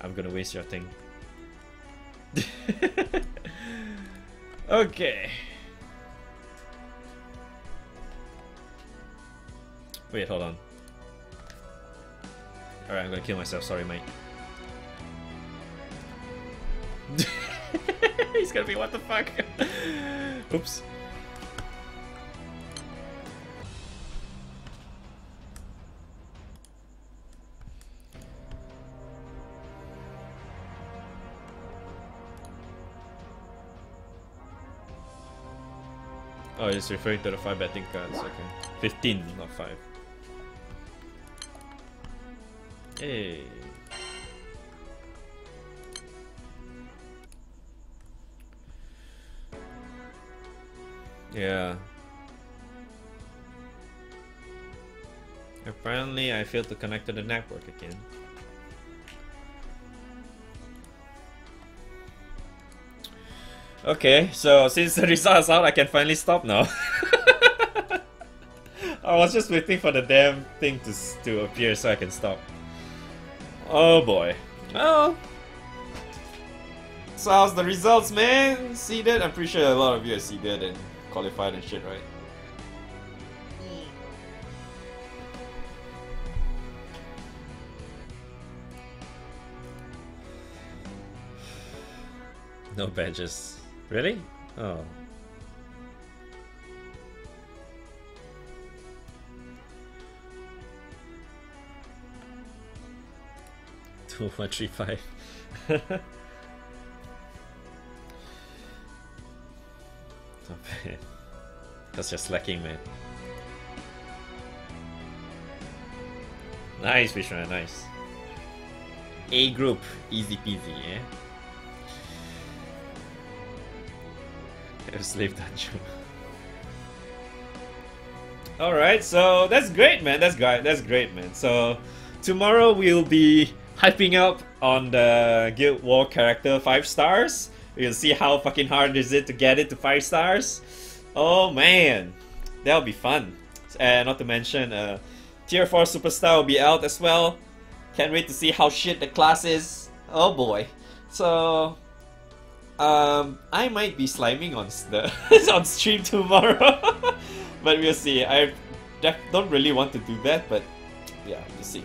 Speaker 1: I'm gonna waste your thing. okay. Wait, hold on. Alright, I'm gonna kill myself. Sorry, mate. He's gonna be what the fuck? Oops. Oh, it's referring to the 5 betting cards, okay. 15, not 5. Hey. Yeah. Apparently I failed to connect to the network again. Okay, so since the results out, I can finally stop now. I was just waiting for the damn thing to, to appear so I can stop. Oh boy. Oh. So how's the results, man? Seeded? I'm pretty sure a lot of you are seeded and qualified and shit, right? No badges. Really? Oh. Two one three five. Not bad. That's just slacking, man. Nice, Fishman, nice. A group, easy peasy, yeah? Slave dungeon. Alright, so that's great, man. That's great. That's great, man. So tomorrow we'll be hyping up on the Guild War character five stars. We'll see how fucking hard is it to get it to five stars. Oh man, that'll be fun. And not to mention, uh, Tier 4 Superstar will be out as well. Can't wait to see how shit the class is. Oh boy. So um, I might be sliming on the on stream tomorrow, but we'll see. I don't really want to do that, but yeah, we'll see.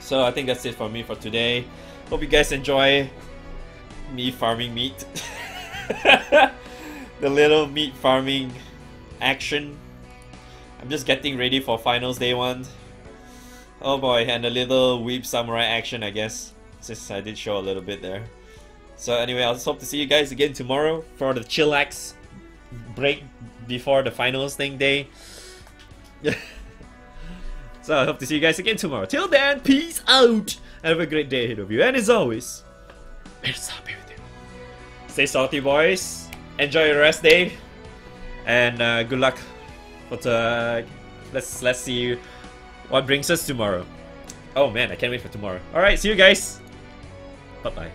Speaker 1: So I think that's it for me for today. Hope you guys enjoy me farming meat. the little meat farming action. I'm just getting ready for finals day one. Oh boy, and a little weep samurai action, I guess. Since I did show a little bit there. So anyway, I'll just hope to see you guys again tomorrow for the chillax break before the finals thing day. so I hope to see you guys again tomorrow. Till then, peace out! Have a great day ahead of you. And as always, with you. Stay salty, boys. Enjoy your rest day. And uh, good luck for the... Let's, let's see what brings us tomorrow. Oh man, I can't wait for tomorrow. Alright, see you guys. Bye-bye.